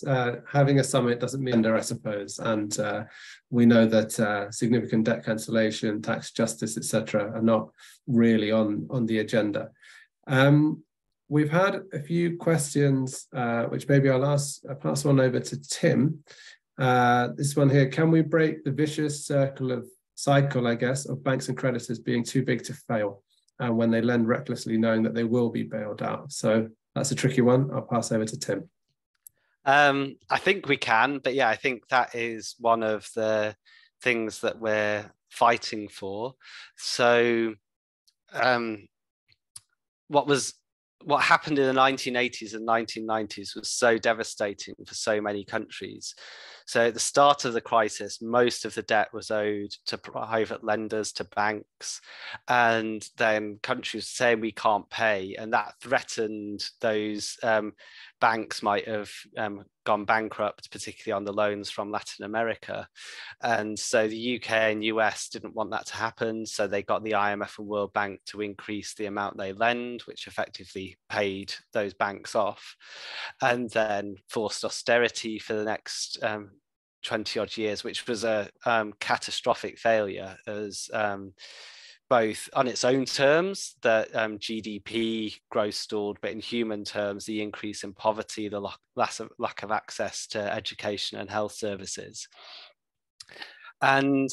uh, having a summit doesn't mean under, I suppose. And uh, we know that uh, significant debt cancellation, tax justice, etc., are not really on on the agenda. Um, we've had a few questions, uh, which maybe I'll ask, I'll pass one over to Tim. Uh, this one here: Can we break the vicious circle of cycle, I guess, of banks and creditors being too big to fail, and uh, when they lend recklessly, knowing that they will be bailed out? So that's a tricky one. I'll pass over to Tim. Um, I think we can, but yeah, I think that is one of the things that we're fighting for. So um, what was what happened in the 1980s and 1990s was so devastating for so many countries. So at the start of the crisis, most of the debt was owed to private lenders, to banks, and then countries saying we can't pay, and that threatened those um, banks might have um, gone bankrupt, particularly on the loans from Latin America. And so the UK and US didn't want that to happen. So they got the IMF and World Bank to increase the amount they lend, which effectively paid those banks off. And then forced austerity for the next um, 20 odd years, which was a um, catastrophic failure as um, both on its own terms, that um, GDP growth stalled, but in human terms, the increase in poverty, the lack of, lack of access to education and health services. And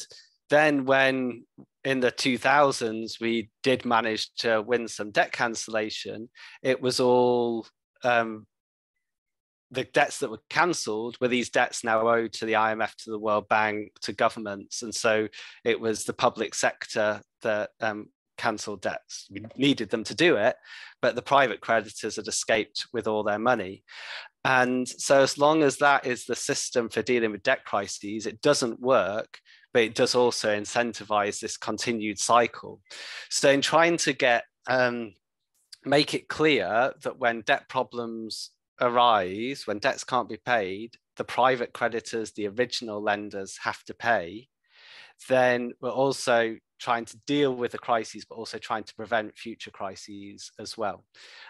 then when in the 2000s we did manage to win some debt cancellation, it was all um, the debts that were cancelled were these debts now owed to the IMF, to the World Bank, to governments. And so it was the public sector that um, cancelled debts. We needed them to do it, but the private creditors had escaped with all their money. And so, as long as that is the system for dealing with debt crises, it doesn't work, but it does also incentivize this continued cycle. So, in trying to get um, make it clear that when debt problems arise, when debts can't be paid, the private creditors, the original lenders have to pay, then we're also trying to deal with the crises, but also trying to prevent future crises as well.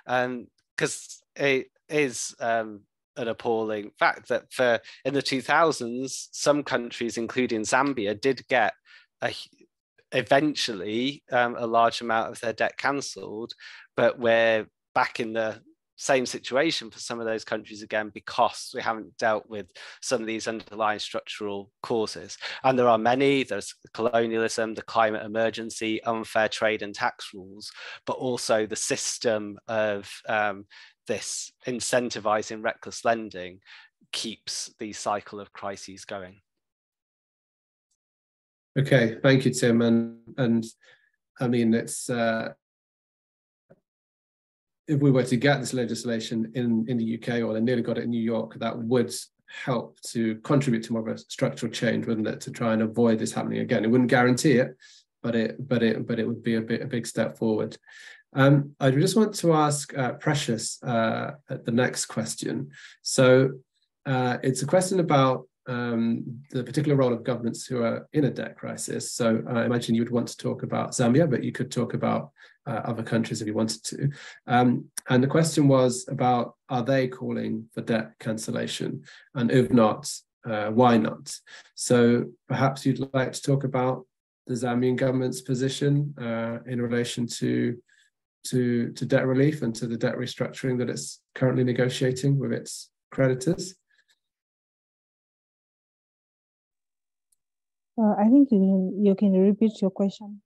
And because um, it is um, an appalling fact that for in the 2000s, some countries, including Zambia, did get a, eventually um, a large amount of their debt cancelled, but we're back in the same situation for some of those countries again because we haven't dealt with some of these underlying structural causes. And there are many there's colonialism the climate emergency unfair trade and tax rules but also the system of um, this incentivizing reckless lending keeps the cycle of crises going. Okay thank you tim. And and i mean it's uh if we were to get this legislation in, in the UK or they nearly got it in New York, that would help to contribute to more of a structural change, wouldn't it, to try and avoid this happening again? It wouldn't guarantee it, but it but it but it would be a bit a big step forward. Um, I just want to ask uh, Precious uh, the next question. So uh, it's a question about um, the particular role of governments who are in a debt crisis. So I imagine you would want to talk about Zambia, but you could talk about uh, other countries if you wanted to. Um, and the question was about are they calling for debt cancellation? And if not, uh, why not? So perhaps you'd like to talk about the Zambian government's position uh, in relation to, to, to debt relief and to the debt restructuring that it's currently negotiating with its creditors. Uh, I think you can, you can repeat your question.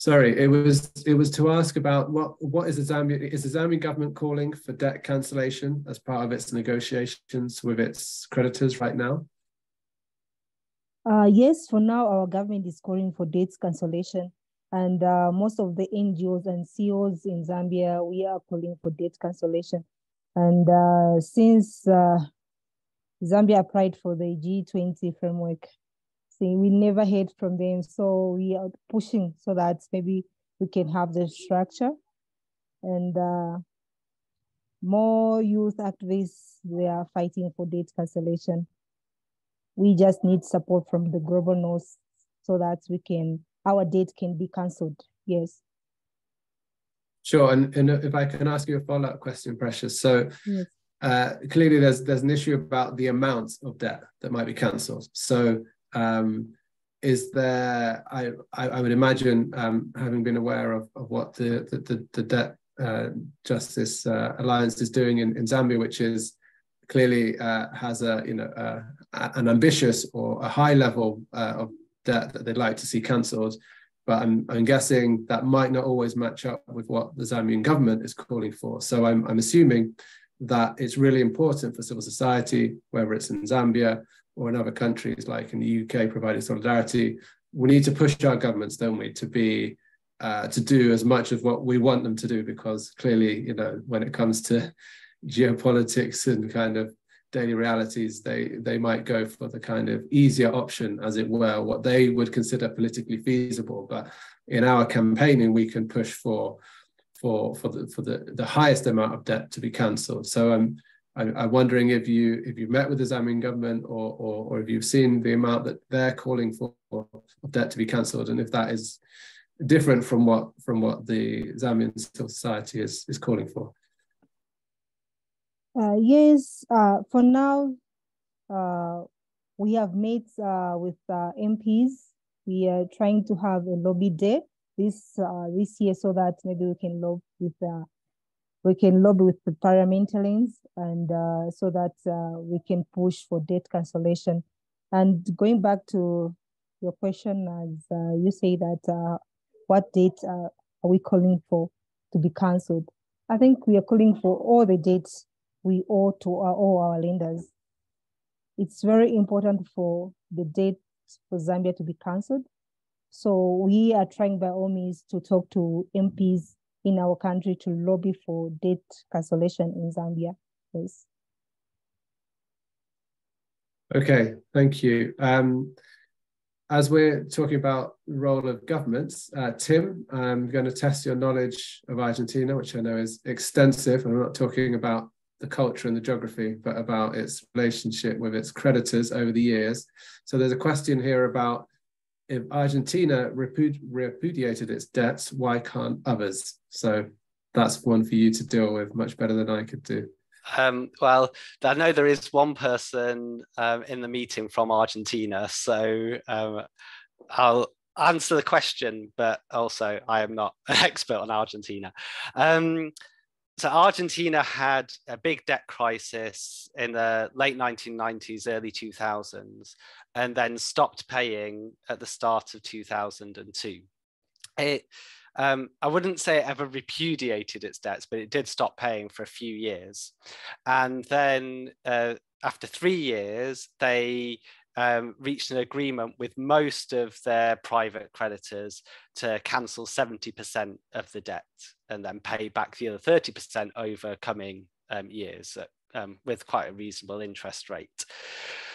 Sorry, it was it was to ask about what what is the Zambian is the Zambian government calling for debt cancellation as part of its negotiations with its creditors right now? Uh, yes, for now our government is calling for debt cancellation, and uh, most of the NGOs and CEOs in Zambia we are calling for debt cancellation, and uh, since uh, Zambia applied for the G20 framework we never heard from them. So we are pushing so that maybe we can have the structure and uh, more youth activists, they are fighting for date cancellation. We just need support from the global north so that we can, our date can be canceled. Yes. Sure, and, and if I can ask you a follow-up question, Precious. So yes. Uh, clearly there's there's an issue about the amount of debt that might be cancelled. So um, is there, I, I, I would imagine, um, having been aware of, of what the, the, the, the Debt uh, Justice uh, Alliance is doing in, in Zambia, which is clearly uh, has a, you know, uh, an ambitious or a high level uh, of debt that they'd like to see cancelled. But I'm, I'm guessing that might not always match up with what the Zambian government is calling for. So I'm, I'm assuming that it's really important for civil society, whether it's in Zambia or in other countries like in the UK providing solidarity, we need to push our governments, don't we, to be uh, to do as much of what we want them to do because clearly, you know, when it comes to geopolitics and kind of daily realities, they they might go for the kind of easier option, as it were, what they would consider politically feasible. But in our campaigning, we can push for for for the for the, the highest amount of debt to be cancelled. So I'm I'm wondering if you if you met with the Zambian government or, or or if you've seen the amount that they're calling for of debt to be cancelled, and if that is different from what from what the Zambian civil society is is calling for. Uh, yes, uh, for now, uh, we have met uh, with uh, MPs. We are trying to have a lobby day this uh, this year so that maybe we can lobby with uh, we can lobby with the parliamentarians and uh, so that uh, we can push for debt cancellation. And going back to your question, as you say that what date are we calling for to be cancelled? I think we are calling for all the dates we owe to our, all our lenders. It's very important for the date for Zambia to be cancelled. So we are trying by all means to talk to MPs in our country to lobby for debt cancellation in Zambia. Yes. Okay, thank you. Um, as we're talking about the role of governments, uh, Tim, I'm going to test your knowledge of Argentina, which I know is extensive. I'm not talking about the culture and the geography, but about its relationship with its creditors over the years. So there's a question here about if Argentina repud- repudiated its debts, why can't others? So that's one for you to deal with much better than I could do. Um, well, I know there is one person um, in the meeting from Argentina, so um, I'll answer the question, but also I am not an expert on Argentina. So Argentina had a big debt crisis in the late 1990s, early 2000s, and then stopped paying at the start of 2002. It um, I wouldn't say it ever repudiated its debts, but it did stop paying for a few years. And then uh, after three years, they um, reached an agreement with most of their private creditors to cancel 70% of the debt and then pay back the other 30% over coming um, years um, with quite a reasonable interest rate.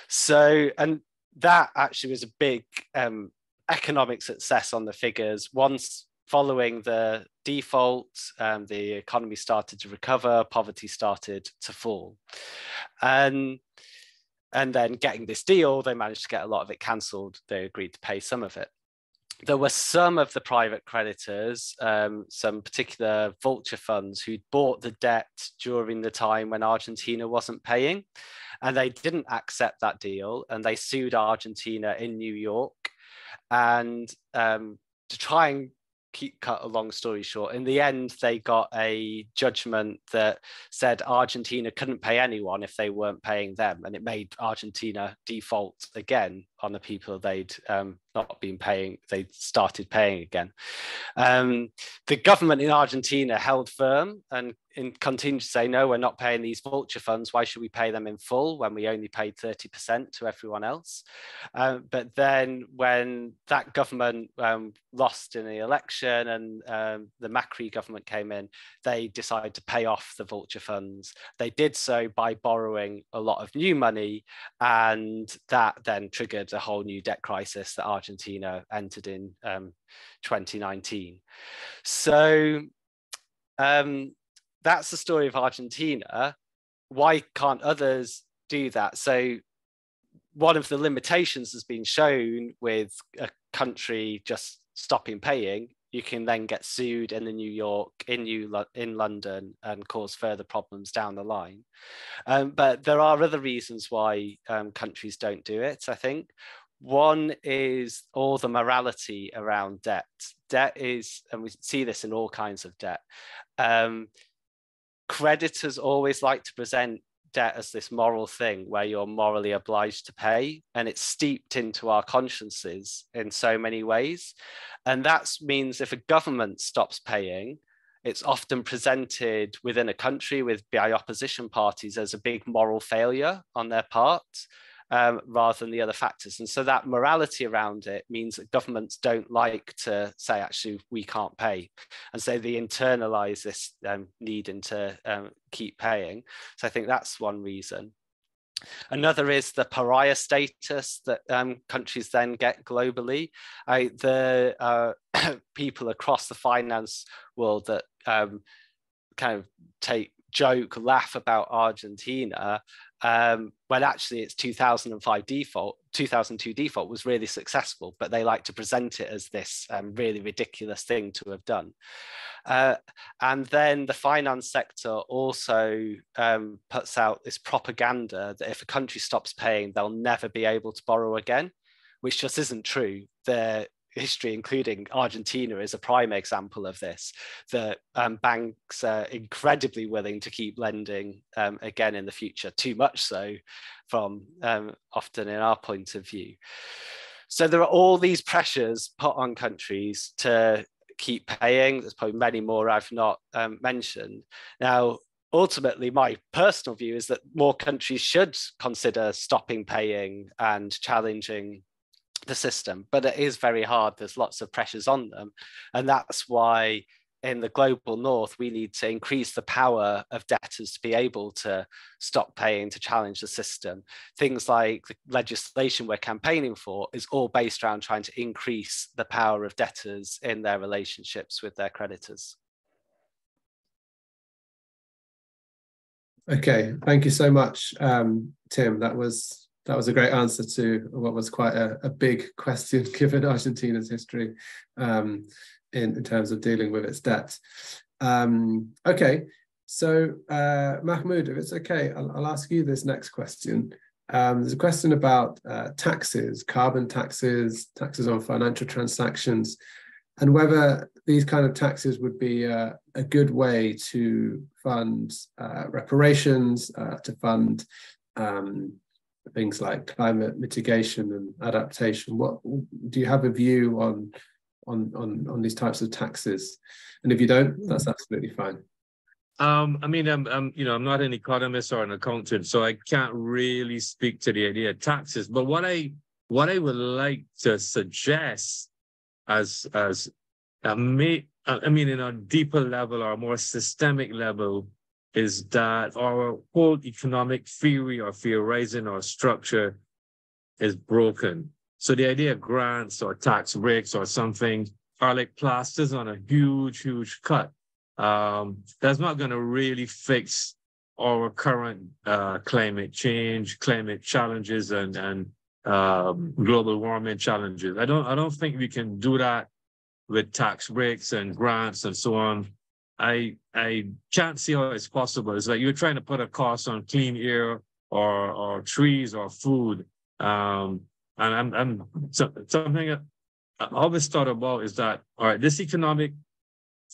So, and that actually was a big um, economic success on the figures. Once following the default, um, the economy started to recover, poverty started to fall. And, and then getting this deal, they managed to get a lot of it cancelled. They agreed to pay some of it. There were some of the private creditors, um, some particular vulture funds who bought the debt during the time when Argentina wasn't paying. And they didn't accept that deal and they sued Argentina in New York. And um, to try and keep cut a long story short. In the end they got a judgment that said argentina couldn't pay anyone if they weren't paying them and it made argentina default again on the people they'd um, not been paying they started paying again. Um, the government in argentina held firm and and continue to say, no, we're not paying these vulture funds. Why should we pay them in full when we only paid 30% to everyone else? Um, but then when that government um, lost in the election and um, the Macri government came in, they decided to pay off the vulture funds. They did so by borrowing a lot of new money. And that then triggered a whole new debt crisis that Argentina entered in um, 2019. So um, that's the story of Argentina. Why can't others do that? So one of the limitations has been shown with a country just stopping paying you can then get sued in the New York, in New in London, and cause further problems down the line. Um, but there are other reasons why um, countries don't do it. I think one is all the morality around debt. Debt is, and we see this in all kinds of debt. Um, creditors always like to present debt as this moral thing where you're morally obliged to pay and it's steeped into our consciences in so many ways. And that means if a government stops paying it's often presented within a country with by opposition parties as a big moral failure on their part um, rather than the other factors. And so that morality around it means that governments don't like to say, actually, we can't pay. And so they internalize this um, needing to um, keep paying. So I think that's one reason. Another is the pariah status that um, countries then get globally. I, the uh, people across the finance world that um, kind of take joke, laugh about Argentina, um, when actually its 2005 default, 2002 default was really successful, but they like to present it as this um, really ridiculous thing to have done. Uh, and then the finance sector also um, puts out this propaganda that if a country stops paying, they'll never be able to borrow again, which just isn't true. The history, including Argentina, is a prime example of this. That um, banks are incredibly willing to keep lending um, again in the future, too much so, from um, often in our point of view. So there are all these pressures put on countries to keep paying. There's probably many more I've not um, mentioned. Now, ultimately, my personal view is that more countries should consider stopping paying and challenging the system, but it is very hard. There's lots of pressures on them. And that's why in the global north, we need to increase the power of debtors to be able to stop paying, to challenge the system. Things like the legislation we're campaigning for is all based around trying to increase the power of debtors in their relationships with their creditors. Okay, thank you so much, um, Tim. That was that was a great answer to what was quite a, a big question given Argentina's history. Um, in, in terms of dealing with its debt. Um, okay, so uh, Mahmood, if it's okay, I'll, I'll, ask you this next question. Um, there's a question about uh, taxes, carbon taxes, taxes on financial transactions, and whether these kind of taxes would be uh, a good way to fund uh, reparations, uh, to fund um, things like climate mitigation and adaptation. What do you have a view on on on on these types of taxes? And if you don't, that's absolutely fine. Um, I mean, I'm, I'm, you know, I'm not an economist or an accountant, so I can't really speak to the idea of taxes. But what I, what I would like to suggest, as as, uh, may, I mean, in a deeper level or a more systemic level, is that our whole economic theory or theorizing or structure is broken. So the idea of grants or tax breaks or something are like plasters on a huge, huge cut. Um, that's not going to really fix our current uh, climate change, climate challenges, and and um, global warming challenges. I don't I don't think we can do that with tax breaks and grants and so on. I I can't see how it's possible. It's like you're trying to put a cost on clean air or or trees or food. Um, and I'm, I'm so, something I always thought about is that, all right, this economic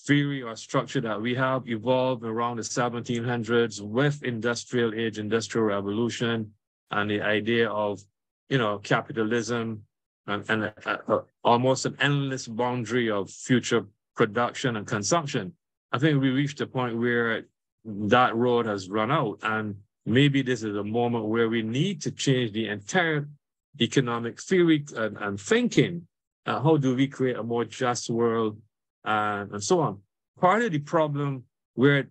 theory or structure that we have evolved around the 1700s with industrial age, industrial revolution, and the idea of, you know, capitalism and, and a, a, almost an endless boundary of future production and consumption. I think we reached a point where that road has run out. And maybe this is a moment where we need to change the entire economic theory and, and thinking. Uh, how do we create a more just world and, and so on? Part of the problem where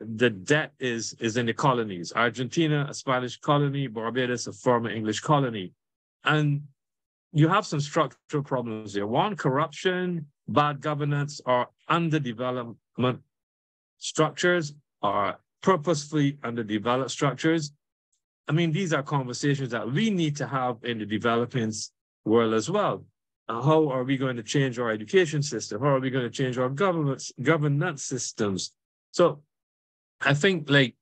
the debt is is in the colonies. Argentina, a Spanish colony, Barbados, a former English colony. And you have some structural problems there. One, corruption, bad governance, or underdevelopment structures, are purposefully underdeveloped structures. I mean, these are conversations that we need to have in the developing world as well. Uh, how are we going to change our education system? How are we going to change our government governance systems? So I think like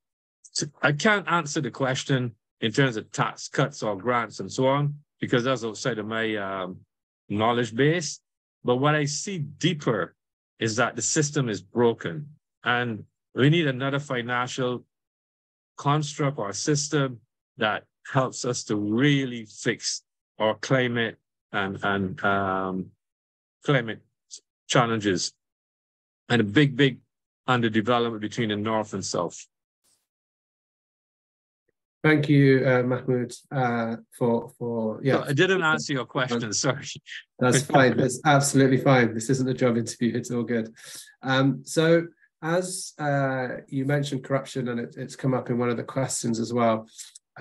I can't answer the question in terms of tax cuts or grants and so on, because that's outside of my um, knowledge base. But what I see deeper is that the system is broken and we need another financial construct or system that helps us to really fix our climate and, and um, climate challenges and a big, big underdevelopment between the north and south. Thank you, uh, Mahmood, uh, for for yeah. I didn't answer your question. Sorry. That's fine. That's absolutely fine. This isn't a job interview. It's all good. Um, so, as uh, you mentioned corruption, and it, it's come up in one of the questions as well.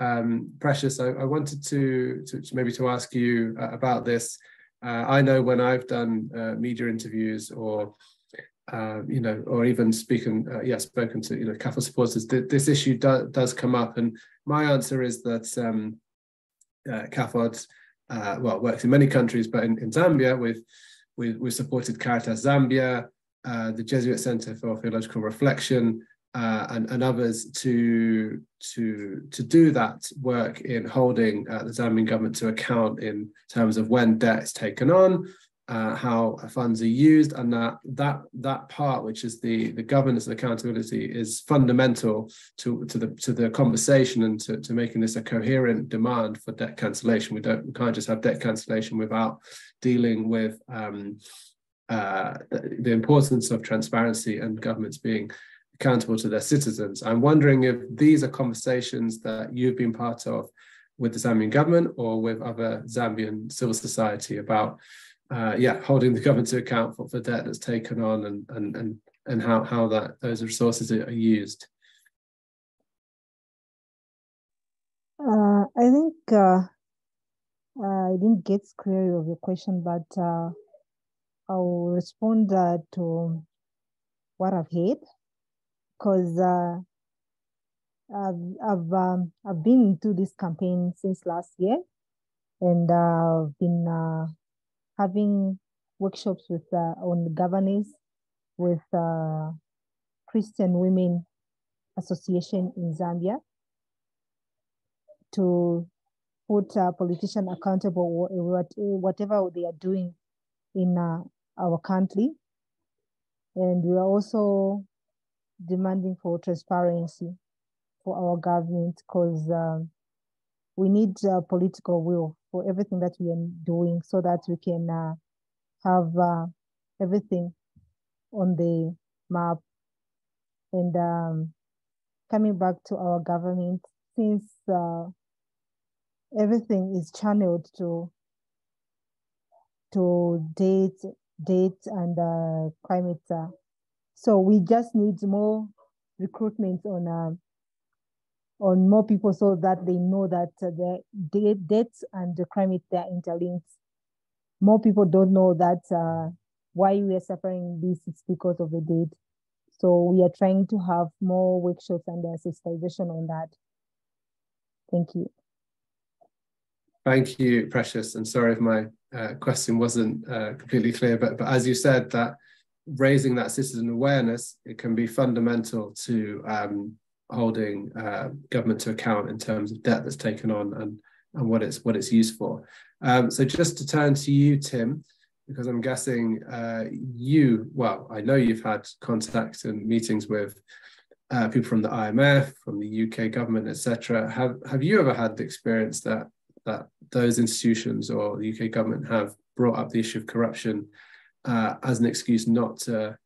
Um, Precious, I, I wanted to, to, to maybe to ask you uh, about this. Uh, I know when I've done uh, media interviews or uh, you know, or even speaking, uh, yeah, spoken to, you know, CAFOD supporters, th- this issue do- does come up. And my answer is that um, uh, CAFOD, uh, well, works in many countries, but in, in Zambia, with, with, we've supported Caritas Zambia, uh, the Jesuit Center for Theological Reflection, uh, and, and others to, to, to do that work in holding uh, the Zambian government to account in terms of when debt is taken on, uh, how funds are used, and that that that part, which is the the governance and accountability, is fundamental to to the to the conversation and to, to making this a coherent demand for debt cancellation. We don't we can't just have debt cancellation without dealing with um, uh, the, the importance of transparency and governments being accountable to their citizens. I'm wondering if these are conversations that you've been part of with the Zambian government or with other Zambian civil society about uh, yeah, holding the government to account for, for debt that's taken on and and and and how how that those resources are used. Uh, I think uh, I didn't get clear of your question, but uh, I'll respond uh, to what I've heard because uh, I've I've um, I've been into this campaign since last year, and I've been having workshops with uh, on governance with uh, Christian Women Association in Zambia to put a politician accountable what, whatever they are doing in uh, our country. And we are also demanding for transparency for our government because um, we need uh, political will for everything that we are doing so that we can uh, have uh, everything on the map. And um, coming back to our government, since uh, everything is channeled to to date, date and uh, climate, uh, so we just need more recruitment on uh, on more people so that they know that the debts and the climate they are interlinked. More people don't know that uh, why we are suffering this is because of the debt. So we are trying to have more workshops and sensitization on that. Thank you. Thank you, Precious. And sorry if my uh, question wasn't uh, completely clear, but, but as you said, that raising that citizen awareness, it can be fundamental to um, holding uh, government to account in terms of debt that's taken on and, and what it's what it's used for. Um, so just to turn to you, Tim, because I'm guessing uh, you, well, I know you've had contact and meetings with uh, people from the IMF, from the UK government, etc. Have have you ever had the experience that that those institutions or the UK government have brought up the issue of corruption uh, as an excuse not to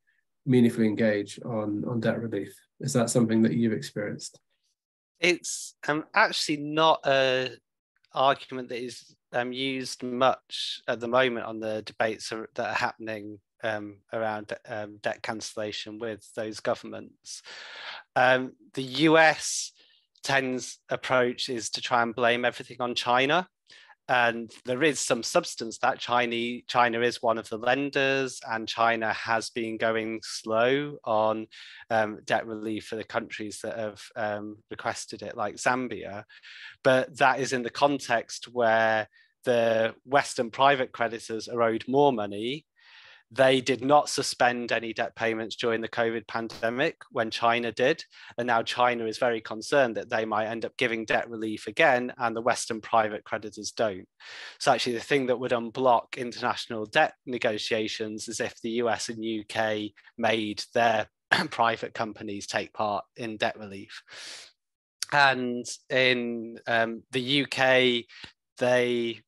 meaningfully engage on on debt relief? Is that something that you've experienced? It's um, actually not a argument that is um, used much at the moment on the debates that are happening um, around um, debt cancellation with those governments. Um, the US tends approach is to try and blame everything on China and there is some substance that China, China is one of the lenders, and China has been going slow on um, debt relief for the countries that have um, requested it, like Zambia. But that is in the context where the Western private creditors are owed more money they did not suspend any debt payments during the COVID pandemic when China did. And now China is very concerned that they might end up giving debt relief again and the Western private creditors don't. So, actually, the thing that would unblock international debt negotiations is if the US and UK made their private companies take part in debt relief. And in um, the UK, they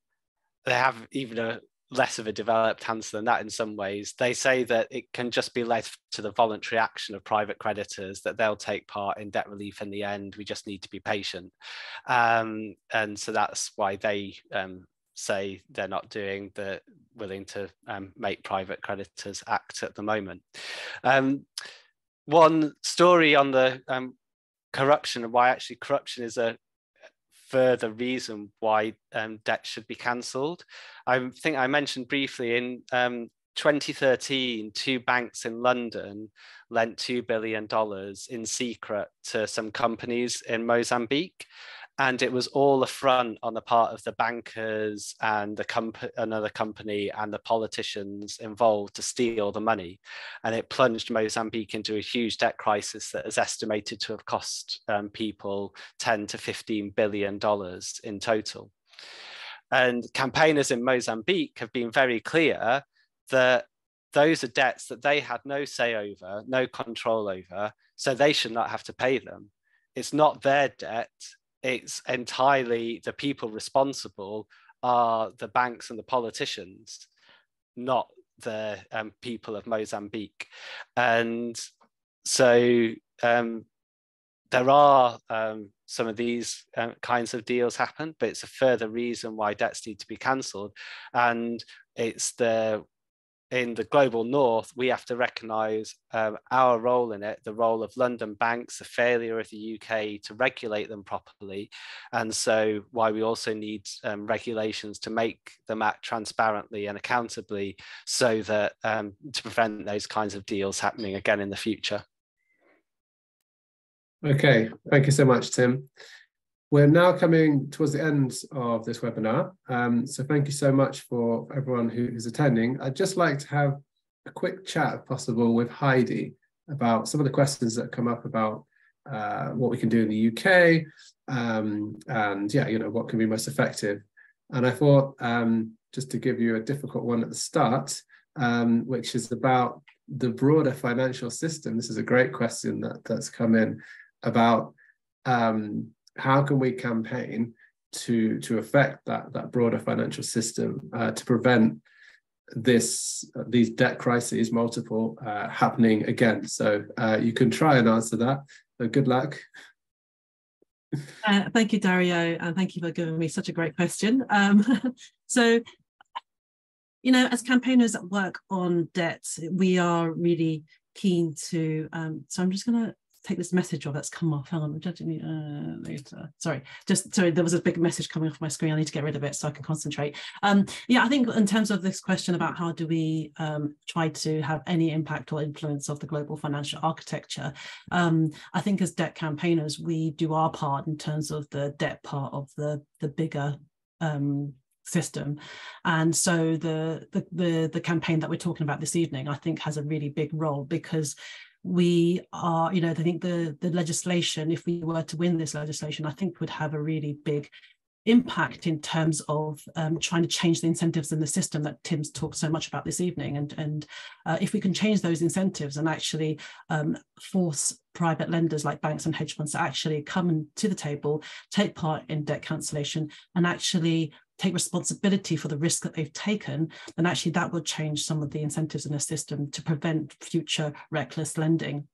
they have even a less of a developed answer than that in some ways. They say that it can just be led to the voluntary action of private creditors, that they'll take part in debt relief in the end. We just need to be patient. Um, and so that's why they um, say they're not doing the willing to um, make private creditors act at the moment. Um, one story on the um, corruption and why actually corruption is a further reason why um, debt should be cancelled. I think I mentioned briefly in um, 2013, two banks in London lent $2 billion in secret to some companies in Mozambique and it was all a front on the part of the bankers and the comp- another company and the politicians involved to steal the money. And it plunged mozambique into a huge debt crisis that is estimated to have cost um, people 10 to 15 billion dollars in total. And campaigners in mozambique have been very clear that those are debts that they had no say over no control over so they should not have to pay them. It's not their debt it's entirely the people responsible are the banks and the politicians, not the um, people of Mozambique. And so um, there are um, some of these uh, kinds of deals happen, but it's a further reason why debts need to be cancelled. And it's the in the global north, we have to recognise um, our role in it, the role of London banks, the failure of the UK to regulate them properly. And so, why we also need um, regulations to make them act transparently and accountably so that um, to prevent those kinds of deals happening again in the future. Okay, thank you so much, Tim. We're now coming towards the end of this webinar. Um, so thank you so much for everyone who is attending. I'd just like to have a quick chat, if possible, with Heidi about some of the questions that come up about uh, what we can do in the UK um, and yeah, you know, what can be most effective. And I thought um, just to give you a difficult one at the start, um, which is about the broader financial system. This is a great question that, that's come in about um, how can we campaign to to affect that that broader financial system uh, to prevent this these debt crises multiple uh, happening again? So uh, you can try and answer that but good luck. Uh, thank you dario and thank you for giving me such a great question. Um, so you know as campaigners that work on debt we are really keen to um, so i'm just going to take this message off that's come off. Hang on, judging uh, later. Sorry, just sorry, there was a big message coming off my screen. I need to get rid of it so I can concentrate. Um, yeah, I think in terms of this question about how do we um, try to have any impact or influence of the global financial architecture, um, I think as debt campaigners, we do our part in terms of the debt part of the the bigger um, system and so the, the the the campaign that we're talking about this evening i think has a really big role because we are, you know, I think the, the legislation, if we were to win this legislation, I think would have a really big impact in terms of um, trying to change the incentives in the system that Tim's talked so much about this evening. And, and uh, if we can change those incentives and actually um, force private lenders like banks and hedge funds to actually come to the table, take part in debt cancellation, and actually take responsibility for the risk that they've taken, then actually that will change some of the incentives in the system to prevent future reckless lending.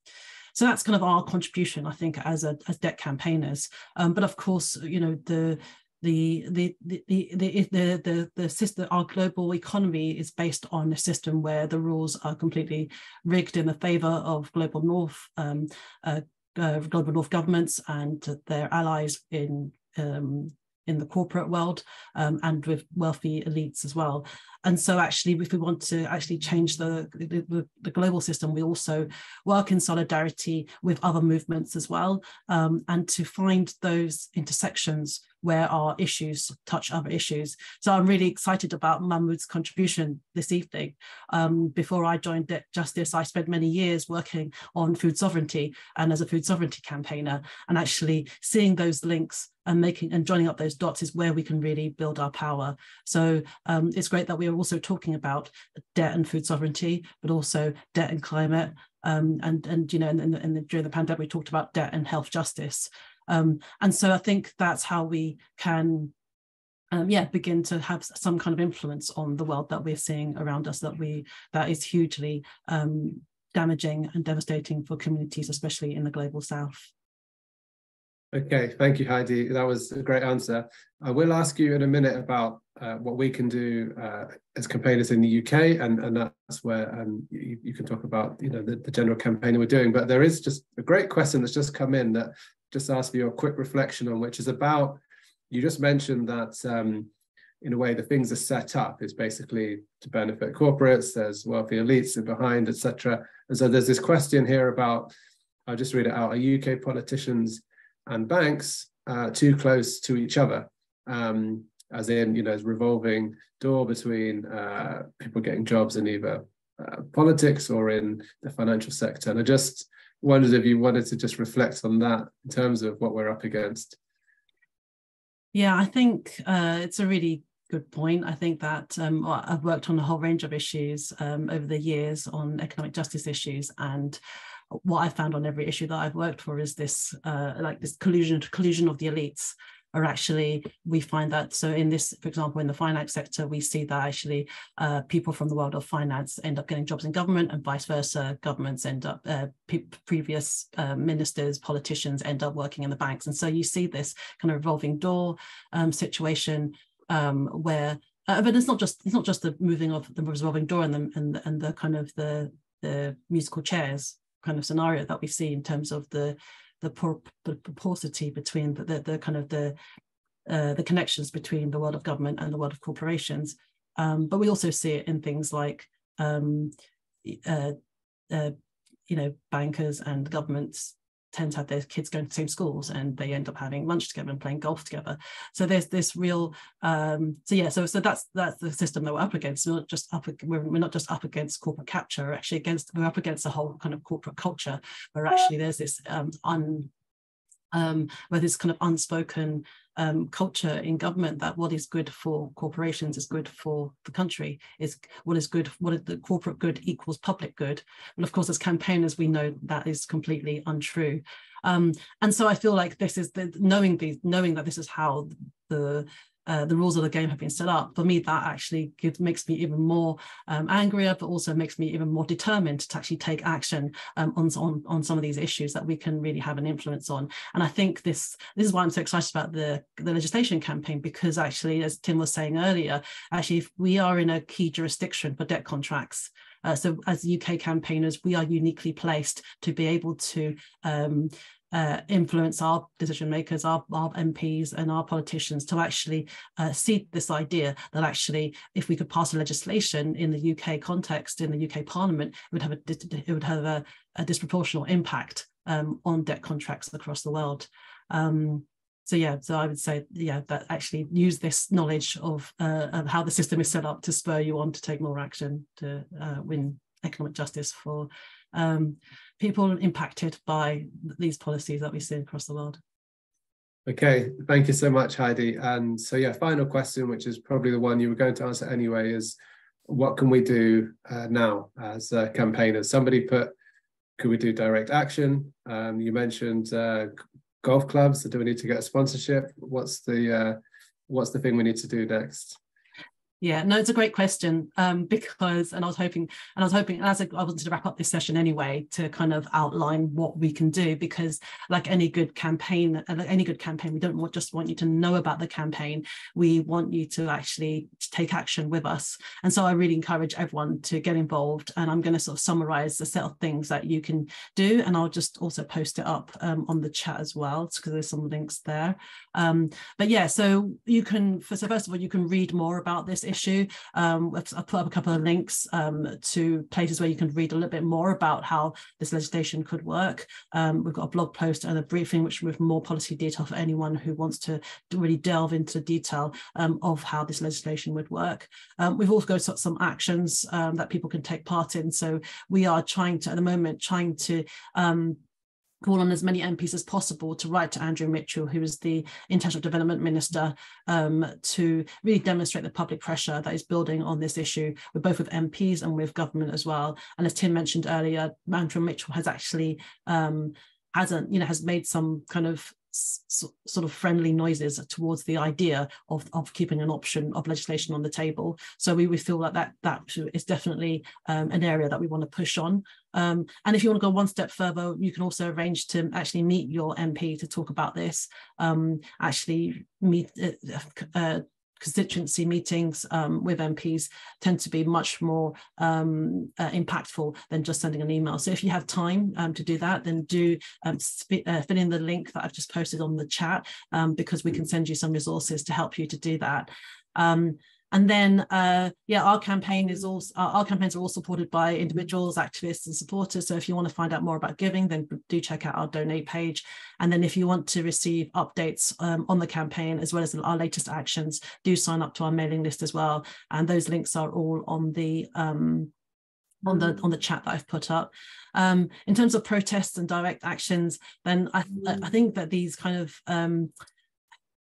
So that's kind of our contribution, I think, as a as debt campaigners. Um, but of course, you know, the the the the the the the, the system our global economy is based on a system where the rules are completely rigged in the favor of global north um, uh, uh, global north governments and their allies in um, in the corporate world um, and with wealthy elites as well. And so actually, if we want to actually change the, the, the global system, we also work in solidarity with other movements as well, um, and to find those intersections where our issues touch other issues. So I'm really excited about Mahmood's contribution this evening. Um, before I joined Justice, I spent many years working on food sovereignty and as a food sovereignty campaigner, and actually seeing those links and making and joining up those dots is where we can really build our power. So um, it's great that we are also talking about debt and food sovereignty, but also debt and climate. Um, and and you know, and, and during the pandemic, we talked about debt and health justice. Um, and so I think that's how we can um, yeah, begin to have some kind of influence on the world that we're seeing around us that we that is hugely um, damaging and devastating for communities, especially in the global south. Okay, thank you, Heidi. That was a great answer. I will ask you in a minute about uh, what we can do uh, as campaigners in the UK, and, and that's where um, you, you, can talk about you know the, the general campaign we're doing. But there is just a great question that's just come in that just ask for your quick reflection on, which is about you just mentioned that um, in a way the things are set up is basically to benefit corporates. There's wealthy elites behind, etc. And so there's this question here about I'll just read it out: Are UK politicians and banks uh, too close to each other, um, as in, you know, revolving door between uh, people getting jobs in either uh, politics or in the financial sector. And I just wondered if you wanted to just reflect on that in terms of what we're up against. Yeah, I think uh, it's a really good point. I think that um, I've worked on a whole range of issues um, over the years on economic justice issues, and what I found on every issue that I've worked for is this uh, like this collusion collusion of the elites are actually we find that so in this for example in the finance sector we see that actually uh, people from the world of finance end up getting jobs in government and vice versa. Governments end up uh, previous uh, ministers politicians end up working in the banks. And so you see this kind of revolving door um, situation um, where uh, but it's not just it's not just the moving of the revolving door and the and, and the kind of the the musical chairs kind of scenario that we see in terms of the the, por- the between the, the, the, kind of the uh, the connections between the world of government and the world of corporations. Um, but we also see it in things like um, uh, uh, you know bankers and governments tend to have their kids going to the same schools and they end up having lunch together and playing golf together. So there's this real um so yeah so so that's that's the system that we're up against. We're not just up we're, we're not just up against corporate capture we're actually against we're up against a whole kind of corporate culture where actually there's this um un um, where there's kind of unspoken um, culture in government that what is good for corporations is good for the country is what is good what is the corporate good equals public good. And of course as campaigners we know that is completely untrue. Um, and so I feel like this is the knowing these knowing that this is how the uh, the rules of the game have been set up, for me, that actually makes me even more um, angrier, but also makes me even more determined to actually take action um, on, on, on some of these issues that we can really have an influence on. And I think this this is why I'm so excited about the, the legislation campaign, because actually, as Tim was saying earlier, actually, if we are in a key jurisdiction for debt contracts, uh, so as UK campaigners, we are uniquely placed to be able to um, uh, influence our decision makers, our, our, MPs, and our politicians to actually uh, see this idea that actually, if we could pass a legislation in the UK context, in the UK Parliament, it would have a it would have a, a disproportionate impact um, on debt contracts across the world. Um, so yeah, so I would say yeah that actually use this knowledge of, uh, of how the system is set up to spur you on to take more action to uh, win economic justice for um, people impacted by these policies that we see across the world. Okay, thank you so much, Heidi. And so, yeah, final question, which is probably the one you were going to answer anyway, is what can we do uh, now as uh, campaigners? Somebody put, could we do direct action? Um, you mentioned uh, golf clubs. So do we need to get a sponsorship? What's the uh, what's the thing we need to do next? Yeah, no, it's a great question um, because, and I was hoping, and I was hoping, as I, I wanted to wrap up this session anyway, to kind of outline what we can do because, like any good campaign, uh, like any good campaign, we don't just want you to know about the campaign. We want you to actually take action with us. And so I really encourage everyone to get involved. And I'm going to sort of summarize a set of things that you can do, and I'll just also post it up um, on the chat as well because there's some links there. Um, but yeah, so you can, so first of all, you can read more about this issue. Um, I've put up a couple of links um, to places where you can read a little bit more about how this legislation could work. Um, we've got a blog post and a briefing which with more policy detail for anyone who wants to really delve into detail um, of how this legislation would work. Um, we've also got some actions um, that people can take part in. So we are trying to, at the moment, trying to call on as many MPs as possible to write to Andrew Mitchell, who is the International Development Minister, um, to really demonstrate the public pressure that is building on this issue, with both with MPs and with government as well. And as Tim mentioned earlier, Andrew Mitchell has actually um, hasn't, you know, has made some kind of sort of friendly noises towards the idea of, of keeping an option of legislation on the table. So we, we feel that that, that is definitely um, an area that we want to push on. Um, and if you want to go one step further, you can also arrange to actually meet your MP to talk about this, um, actually meet, uh, uh, constituency meetings um, with MPs tend to be much more um, uh, impactful than just sending an email. So if you have time um, to do that, then do um, uh, fill in the link that I've just posted on the chat um, because we can send you some resources to help you to do that. And then, uh, yeah, our campaign is also our, our, campaigns are all supported by individuals, activists, and supporters. So if you want to find out more about giving, then do check out our donate page. And then if you want to receive updates um, on the campaign as well as our latest actions, do sign up to our mailing list as well. And those links are all on the um, on the on the chat that I've put up. Um, in terms of protests and direct actions, then I, I think that these kind of um,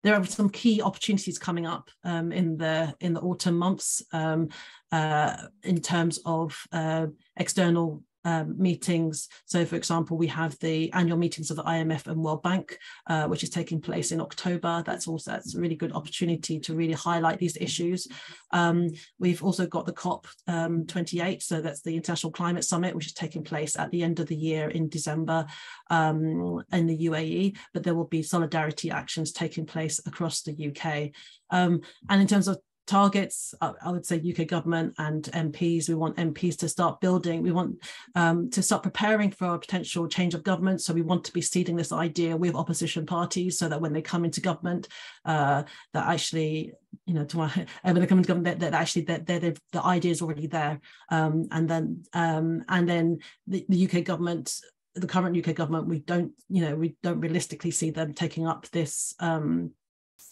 there are some key opportunities coming up um, in the in the autumn months um, uh, in terms of uh, external um, meetings. So, for example, we have the annual meetings of the IMF and World Bank, uh, which is taking place in October. That's also that's a really good opportunity to really highlight these issues. Um, we've also got the COP um, 28, so that's the International Climate Summit, which is taking place at the end of the year in December um, in the UAE. But there will be solidarity actions taking place across the UK. Um, and in terms of targets i would say uk government and mps we want mps to start building. We want um, to start preparing for a potential change of government. So we want to be seeding this idea with opposition parties so that when they come into government uh, that actually you know to my when they come into government that, that actually that the idea is already there. Um, and then um, and then the, the uk government the current uk government we don't you know we don't realistically see them taking up this um,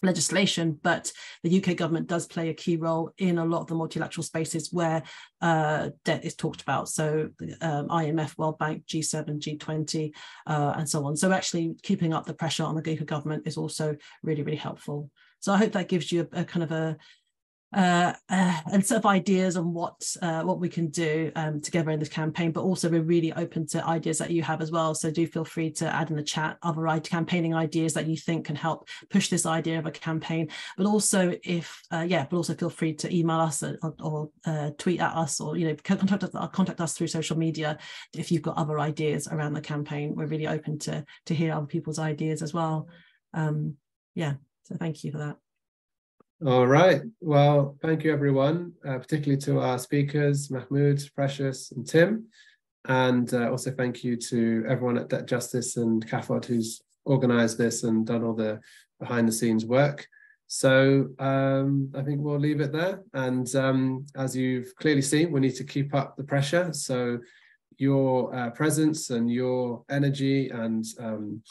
legislation, but the UK government does play a key role in a lot of the multilateral spaces where uh, debt is talked about. So um, IMF, World Bank, G7, G20, uh, and so on. So actually keeping up the pressure on the UK government is also really, really helpful. So I hope that gives you a, a kind of a, uh, uh, and sort of ideas on what uh, what we can do um, together in this campaign. But also, we're really open to ideas that you have as well. So do feel free to add in the chat other campaigning ideas that you think can help push this idea of a campaign. But also, if uh, yeah, but also feel free to email us or, or uh, tweet at us, or you know contact us, contact us through social media if you've got other ideas around the campaign. We're really open to to hear other people's ideas as well. Um, yeah, so thank you for that. All right. Well, thank you, everyone, uh, particularly to our speakers, Mahmood, Precious, and Tim. And uh, also thank you to everyone at Debt Justice and CAFOD who's organized this and done all the behind the scenes work. So um, I think we'll leave it there. And um, as you've clearly seen, we need to keep up the pressure. So your uh, presence and your energy and um,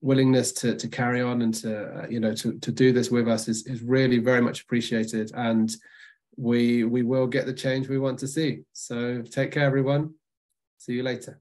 willingness to to carry on and to uh, you know to to do this with us is is really very much appreciated. And we we will get the change we want to see. So take care everyone. See you later